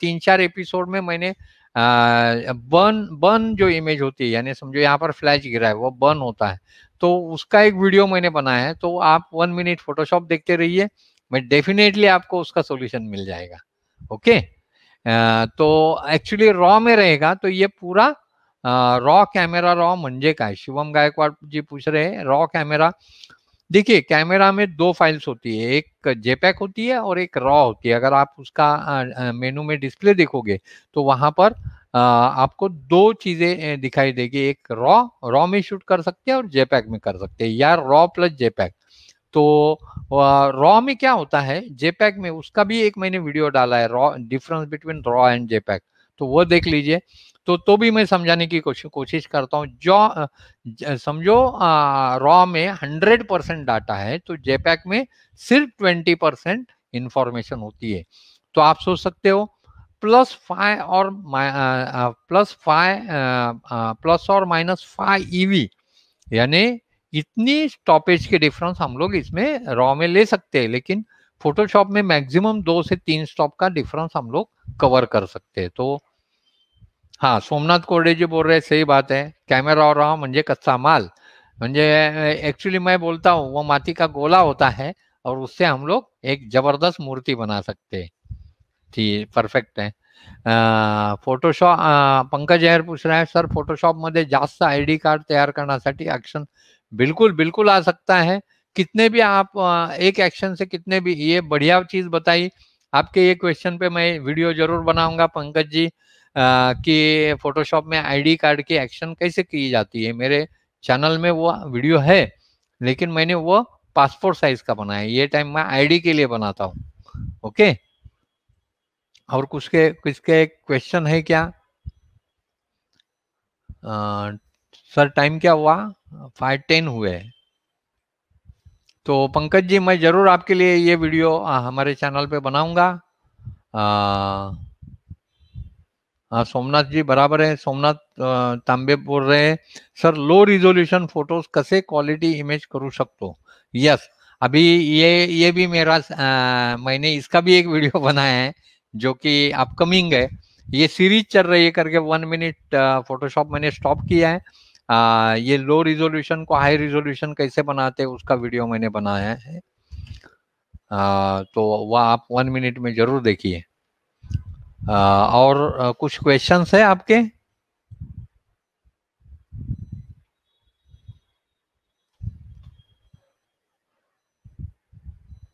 तीन चार एपिसोड में मैंने बर्न बर्न जो इमेज होती है, यानी समझो यहाँ पर फ्लैश गिरा है, वो बर्न होता है। तो उसका एक वीडियो मैंने बनाया है तो आप वन मिनट फोटोशॉप देखते रहिए, मैं डेफिनेटली आपको उसका सोल्यूशन मिल जाएगा ओके तो एक्चुअली रॉ में रहेगा तो ये पूरा रॉ कैमरा रॉ म्हणजे काय शिवम गायकवाड़ जी पूछ रहे हैं रॉ कैमरा देखिए, कैमरा में दो फाइल्स होती है, एक जेपैक होती है और एक रॉ होती है। अगर आप उसका मेनू में डिस्प्ले देखोगे तो वहाँ पर आपको दो चीज़ें दिखाई देगी। एक रॉ रॉ में शूट कर सकते हैं और जेपैक में कर सकते हैं, या रॉ प्लस जेपैक तो रॉ में क्या होता है? जेपैक में उसका भी एक मैंने वीडियो डाला है raw difference between raw and JPEG तो वो देख लीजिए। तो तो भी मैं समझाने की कोशिश कोशिश करता हूँ। जो समझो रॉ में हंड्रेड परसेंट डाटा है तो जेपैक में सिर्फ़ ट्वेंटी परसेंट इंफॉर्मेशन होती है। तो आप सोच सकते हो, प्लस फाइव और प्लस फाइव प्लस और माइनस फाइव ईवी, यानी इतनी स्टॉपेज के डिफरेंस हम लोग इसमें रॉ में ले सकते हैं, लेकिन फोटोशॉप में मैक्सिमम दो से तीन स्टॉप का डिफरेंस हम लोग कवर कर सकते हैं। तो हाँ सोमनाथ कोरडे जी बोल रहे सही बात है। कैमरा और रहा म्हणजे कच्चा माल। म्हणजे एक्चुअली मैं बोलता हूँ, वो माटी का गोला होता है और उससे हम लोग एक ज़बरदस्त मूर्ति बना सकते ठीक परफेक्ट है। फोटोशॉप पंकज अयर पूछ रहा है, सर फोटोशॉप मध्ये जास्त आईडी कार्ड तैयार करण्यासाठी एक्शन बिल्कुल बिल्कुल आ सकता है। कितने भी आप एक एक्शन से कितने भी, ये बढ़िया चीज़ बताई। आपके ये क्वेश्चन पे मैं वीडियो ज़रूर बनाऊँगा, पंकज जी। कि फोटोशॉप में आईडी कार्ड की एक्शन कैसे की जाती है? मेरे चैनल में वो वीडियो है लेकिन मैंने वो पासपोर्ट साइज़ का बनाया ये टाइम मैं आईडी के लिए बनाता हूँ ओके और कुछ के किसके क्वेश्चन है क्या? आ, सर टाइम क्या हुआ? फाइव टेन हुए। तो पंकज जी मैं ज़रूर आपके लिए ये वीडियो हमारे चैनल पे बनाऊँगा। हाँ सोमनाथ जी बराबर है सोमनाथ तांबे बोल रहे हैं सर लो रिजोल्यूशन फ़ोटोज़ कसे क्वालिटी इमेज करू शकतो? यस अभी ये ये भी मेरा आ, मैंने इसका भी एक वीडियो बनाया है जो कि अपकमिंग है। ये सीरीज़ चल रही है करके वन मिनट फोटोशॉप मैंने स्टॉप किया है। आ, ये लो रिजोल्यूशन को हाई रिजोल्यूशन कैसे बनाते हैं उसका वीडियो मैंने बनाया है। आ, तो वह आप वन मिनट में ज़रूर देखिए। और कुछ क्वेश्चंस है आपके?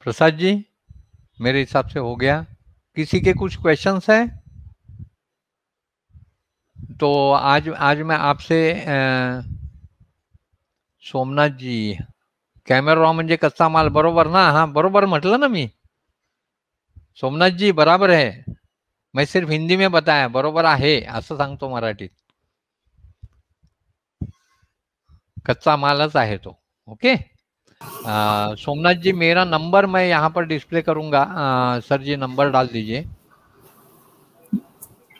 प्रसाद जी, मेरे हिसाब से हो गया। किसी के कुछ क्वेश्चंस है? तो आज आज मैं आपसे सोमनाथ जी, कॅमेरा म्हणजे कच्चा माल, बरोबर ना? हाँ बरोबर म्हटलं ना मी. सोमनाथ जी, बराबर है. मैं सिर्फ़ हिंदी में बताया बरोबर आहे असं सांगतो मराठीत. कच्चा मालच आहे तो ओके? आ, सोमनाथ जी मेरा नंबर मैं यहाँ पर डिस्प्ले करूँगा. आ, सर जी नंबर डाल दीजिए.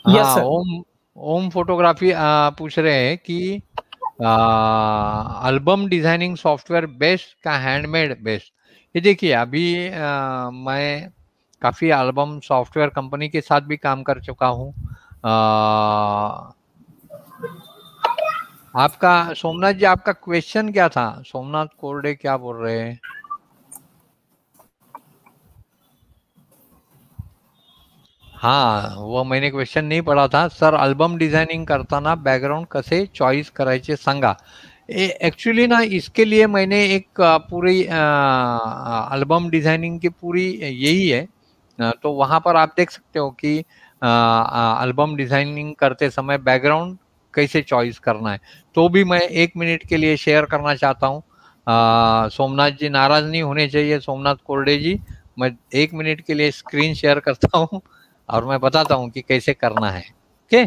हाँ ओम ओम फोटोग्राफी पूछ रहे हैं कि एल्बम डिज़ाइनिंग सॉफ्टवेयर बेस्ट का हैंडमेड बेस्ट ये देखिए अभी आ, मैं काफ़ी एल्बम सॉफ्टवेयर कंपनी के साथ भी काम कर चुका हूँ। आपका, सोमनाथ जी, आपका क्वेश्चन क्या था? सोमनाथ कोरडे क्या बोल रहे हैं? हाँ वो मैंने क्वेश्चन नहीं पढ़ा था। सर अल्बम डिझायनिंग करताना बॅकग्राऊंड कसे चॉईस करायचे सांगा। एक्चुअली ना, इसके लिए मैंने एक पूरी एल्बम डिज़ाइनिंग की पूरी, यही है। तो वहाँ पर आप देख सकते हो कि एल्बम डिज़ाइनिंग करते समय बैकग्राउंड कैसे चॉइस करना है। तो भी मैं एक मिनट के लिए शेयर करना चाहता हूँ। सोमनाथ जी नाराज़ नहीं होने चाहिए, सोमनाथ कोरडे जी। मैं एक मिनट के लिए स्क्रीन शेयर करता हूँ और मैं बताता हूँ कि कैसे करना है। ओके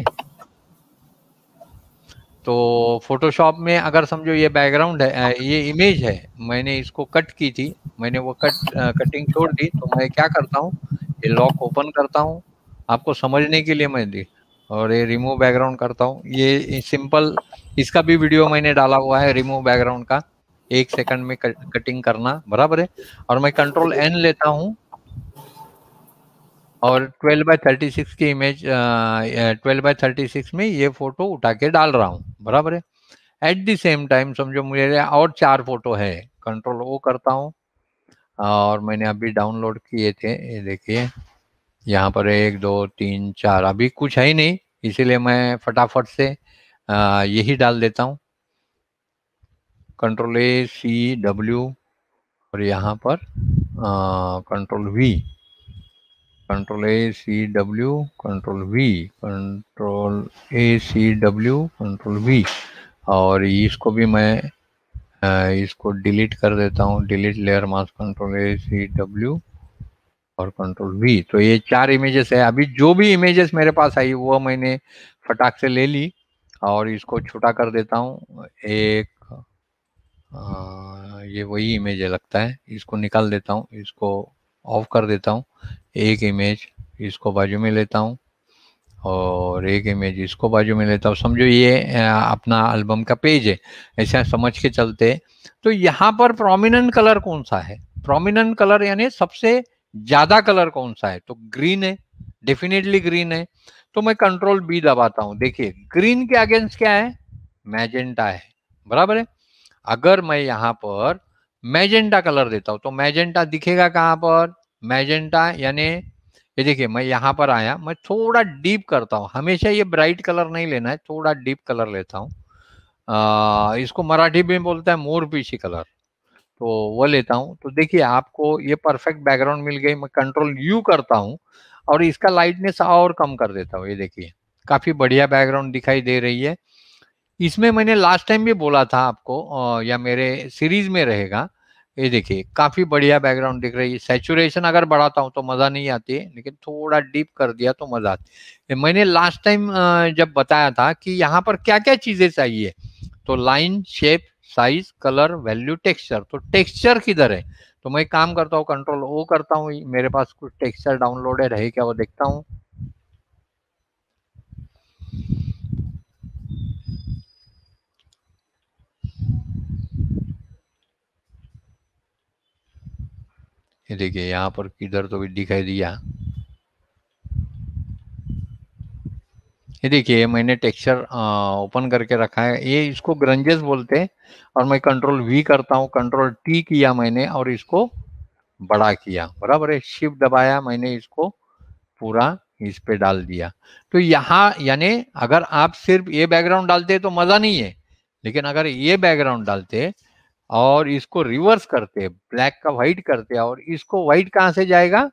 तो फोटोशॉप में अगर समझो ये बैकग्राउंड है ये इमेज है, मैंने इसको कट की थी, मैंने वो कट कटिंग छोड़ दी तो मैं क्या करता हूँ, ये लॉक ओपन करता हूँ, आपको समझने के लिए मैं दी, और ये रिमूव बैकग्राउंड करता हूँ, ये सिंपल इसका भी वीडियो मैंने डाला हुआ है रिमूव बैकग्राउंड का, एक सेकंड में कटिंग करना, बराबर है, और मैं कंट्रोल एन लेता हूँ और 12 बाय 36 की इमेज ट्वेल्व बाय 36 में ये फ़ोटो उठा के डाल रहा हूँ, बराबर है? एट द सेम टाइम समझो मुझे और चार फ़ोटो है कंट्रोल ओ करता हूँ, और मैंने अभी डाउनलोड किए थे, ये देखिए, यहाँ पर एक, दो, तीन, चार, अभी कुछ है ही नहीं, इसीलिए मैं फटाफट से यही डाल देता हूँ। कंट्रोल ए सी डब्ल्यू और यहाँ पर control V control A C W control V control A C W control V और इसको भी मैं इसको डिलीट कर देता हूँ। Delete layer mask control A C W और कंट्रोल वी तो ये चार इमेजेस है। अभी जो भी इमेजेस मेरे पास आई वो मैंने फटाक से ले ली और इसको छोटा कर देता हूँ। एक आ, ये वही इमेज लगता है। इसको निकाल देता हूँ। इसको ऑफ़ कर देता हूँ। एक इमेज इसको बाजू में लेता हूँ और एक इमेज इसको बाजू में लेता हूँ। समझो ये अपना एल्बम का पेज है। ऐसा समझ के चलते तो यहाँ पर प्रोमिनेंट कलर कौन सा है? प्रोमिनेंट कलर यानी सबसे ज़्यादा कलर कौन सा है? तो ग्रीन है डेफिनेटली ग्रीन है। तो मैं कंट्रोल बी दबाता हूँ। देखिए ग्रीन के अगेंस्ट क्या है? मैजेंटा है। बराबर है? अगर मैं यहाँ पर मैजेंटा कलर देता हूँ। तो मैजेंटा दिखेगा कहाँ पर? मैजेंटा, यानी ये देखिए, मैं यहाँ पर आया, मैं थोड़ा डीप करता हूँ। हमेशा ये ब्राइट कलर नहीं लेना है, थोड़ा डीप कलर लेता हूँ। इसको मराठी में बोलता है, मोर पीछी कलर। तो वो लेता हूँ। तो देखिए, आपको ये परफेक्ट बैकग्राउंड मिल गई, मैं कंट्रोल यू करता हूँ, और इसका लाइटनेस और कम कर देता हूँ। ये देखिए, काफ़ी बढ़िया बैकग्राउंड दिखाई दे रही है। इसमें मैंने लास्ट टाइम भी बोला था आपको या मेरे सीरीज़ में रहेगा। ये देखिए, काफ़ी बढ़िया बैकग्राउंड दिख रही है। सेचुरेशन अगर बढ़ाता हूँ तो मज़ा नहीं आती है, लेकिन थोड़ा डीप कर दिया तो मज़ा आती है। मैंने लास्ट टाइम जब बताया था कि यहाँ पर क्या क्या चीज़ें चाहिए तो line shape size colour value texture तो टेक्सचर किधर है? तो मैं काम करता हूँ कंट्रोल ओ करता हूँ। मेरे पास कुछ टेक्सचर डाउनलोड है क्या वो देखता हूँ। ये देखिए, यहाँ पर किधर तो भी दिखाई दिया। ये देखिए, मैंने टेक्सचर ओपन करके रखा है। ये इसको ग्रंजेस बोलते हैं और मैं कंट्रोल वी करता हूँ, कंट्रोल टी किया मैंने और इसको बड़ा किया। बराबर है, शिफ्ट दबाया मैंने इसको, पूरा इस पे डाल दिया। तो यहाँ, यानी अगर आप सिर्फ़ ये बैकग्राउंड डालते तो मज़ा नहीं है, लेकिन अगर ये बैकग्राउंड डालते और इसको रिवर्स करते ब्लैक का व्हाइट करते और इसको व्हाइट कहाँ से जाएगा?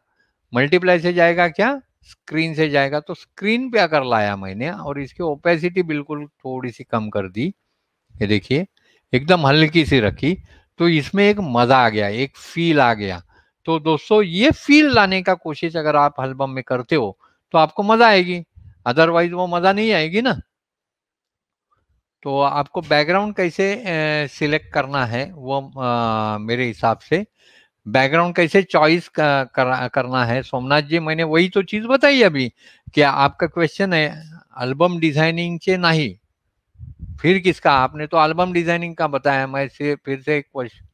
मल्टीप्लाई से जाएगा क्या? स्क्रीन से जाएगा। तो स्क्रीन पे अगर लाया मैंने और इसकी ओपेसिटी बिल्कुल थोड़ी सी कम कर दी, ये देखिए, एकदम हल्की सी रखी तो इसमें एक मज़ा आ गया, एक फील आ गया। तो दोस्तों, ये फील लाने का कोशिश अगर आप एल्बम में करते हो तो आपको मज़ा आएगी अदरवाइज़ वो मज़ा नहीं आएगी ना। तो आपको बैकग्राउंड कैसे सिलेक्ट करना है वो आ, मेरे हिसाब से। बैकग्राउंड कैसे चॉइस कर, करना है? सोमनाथ जी मैंने वही तो चीज़ बताई अभी कि आपका क्वेश्चन है अल्बम डिज़ाइनिंग से नहीं? फिर किसका? आपने तो एल्बम डिज़ाइनिंग का बताया मैं से फिर से क्वेश्चन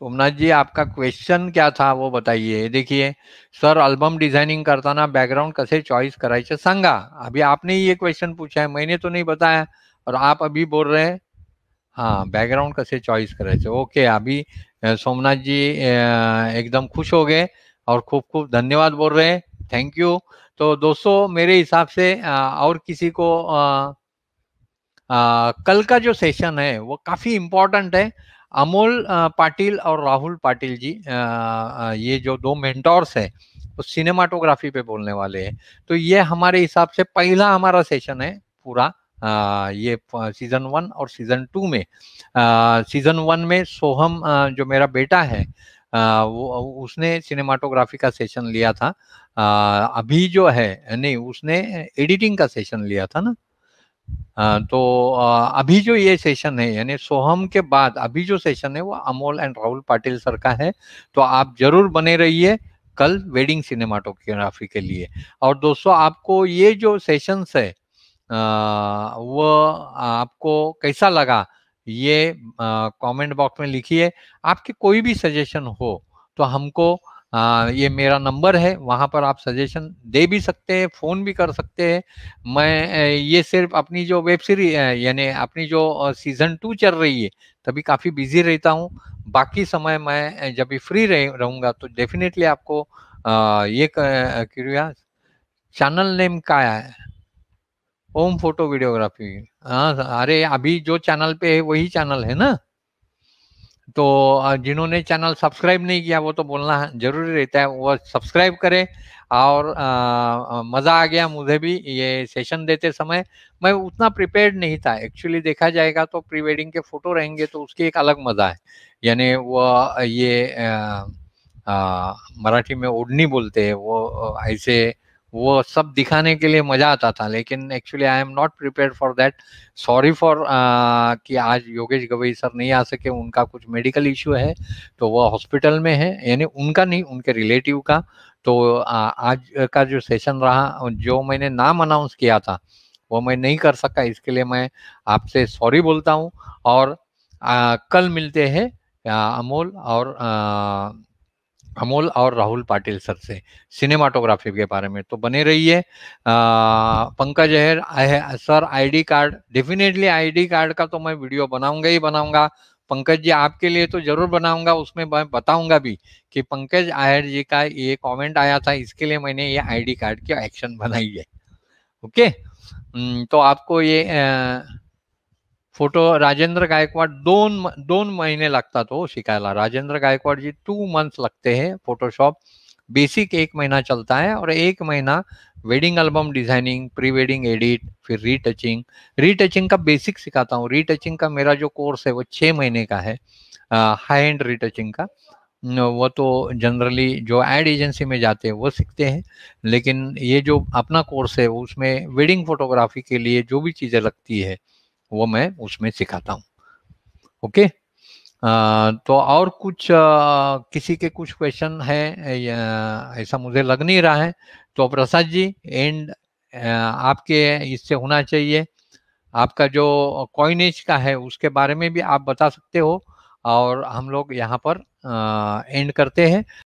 सोमनाथ जी आपका क्वेश्चन क्या था वो बताइए। देखिए सर अल्बम डिझायनिंग करताना बॅकग्राऊंड कसे चॉईस करायचे सांगा? अभी आपने ये क्वेश्चन पूछा है मैंने तो नहीं बताया और आप अभी बोल रहे हैं। हाँ बैकग्राउंड कैसे चॉइस करायचे ओके अभी सोमनाथ जी एकदम खुश हो गए और खूब खूब धन्यवाद बोल रहे हैं। थैंक यू तो दोस्तों मेरे हिसाब से और किसी को आ, आ, कल का जो सेशन है वो काफ़ी इम्पोर्टेंट है। अमोल पाटिल और राहुल पाटिल जी ये जो दो मेंटोर्स हैं, वो सिनेमाटोग्राफी पे बोलने वाले हैं। तो ये हमारे हिसाब से पहला हमारा सेशन है पूरा ये सीज़न वन और सीज़न टू में। सीज़न वन में सोहम जो मेरा बेटा है वो, उसने सिनेमाटोग्राफी का सेशन लिया था। अभी जो है, नहीं, उसने एडिटिंग का सेशन लिया था ना? तो अभी जो ये सेशन है, यानी सोहम के बाद अभी जो सेशन है, वो अमोल एंड राहुल पाटिल सर का है। तो आप ज़रूर बने रहिए कल वेडिंग सिनेमाटोग्राफी के लिए। और दोस्तों, आपको ये जो सेशंस है वो आपको कैसा लगा, ये कमेंट बॉक्स में लिखिए। आपके कोई भी सजेशन हो तो हमको आ, ये मेरा नंबर है वहाँ पर आप सजेशन दे भी सकते हैं फ़ोन भी कर सकते हैं। मैं ये सिर्फ़ अपनी जो वेब सीरीज़ यानी अपनी जो सीज़न टू चल रही है तभी काफ़ी बिज़ी रहता हूँ। बाकी समय मैं जब भी फ्री रह रहूँगा तो डेफिनेटली आपको ये क्रिया चैनल नेम क्या है। ओम फ़ोटो वीडियोग्राफी हाँ अरे अभी जो चैनल पे है वही चैनल है ना? तो जिन्होंने चैनल सब्सक्राइब नहीं किया वो तो बोलना ज़रूरी रहता है वो सब्सक्राइब करें और आ, मज़ा आ गया मुझे भी ये सेशन देते समय। मैं उतना प्रिपेयर्ड नहीं था एक्चुअली देखा जाएगा तो प्री वेडिंग के फ़ोटो रहेंगे तो उसकी एक अलग मज़ा है। यानी वो ये मराठी में ओढ़नी बोलते हैं वो ऐसे वो सब दिखाने के लिए मज़ा आता था लेकिन actually I am not prepare for that sorry for कि आज योगेश गवई सर नहीं आ सके उनका कुछ मेडिकल इश्यू है तो वो हॉस्पिटल में है यानी उनका नहीं उनके रिलेटिव का। तो आ, आज का जो सेशन रहा जो मैंने नाम अनाउंस किया था वो मैं नहीं कर सका इसके लिए मैं आपसे सॉरी बोलता हूँ। और आ, कल मिलते हैं अमोल और आ, अमोल और राहुल पाटिल सर से सिनेमाटोग्राफी के बारे में तो बने रहिए। पंकज है sir ID card definitely ID card का तो मैं वीडियो बनाऊँगा ही बनाऊँगा। पंकज जी आपके लिए तो ज़रूर बनाऊँगा, उसमें मैं बताऊँगा भी कि पंकज आयर जी का ये कमेंट आया था, इसके लिए मैंने ये आईडी कार्ड की एक्शन बनाई है। ओके तो आपको ये फ़ोटो राजेंद्र गायकवाड दोन दोन महीने लागतात हो शिकायला. राजेंद्र गायकवाड जी टू मंथ्स लगते हैं फोटोशॉप बेसिक एक महीना चलता है और एक महीना wedding album designing pre wedding edit फिर रीटचिंग रीटचिंग का बेसिक सिखाता हूँ. रीटचिंग का मेरा जो कोर्स है वो छः महीने का है हाई एंड रीटचिंग का। वो तो जनरली जो एड एजेंसी में जाते हैं वो सीखते हैं, लेकिन ये जो अपना कोर्स है उसमें वेडिंग फोटोग्राफी के लिए जो भी चीज़ें लगती है वो मैं उसमें सिखाता हूँ। ओके? आ, तो और कुछ आ, किसी के कुछ क्वेश्चन है? ऐसा मुझे लग नहीं रहा है। तो प्रसाद जी एंड आपके इससे होना चाहिए। आपका जो कॉइनेज का है उसके बारे में भी आप बता सकते हो। और हम लोग यहाँ पर एंड करते हैं।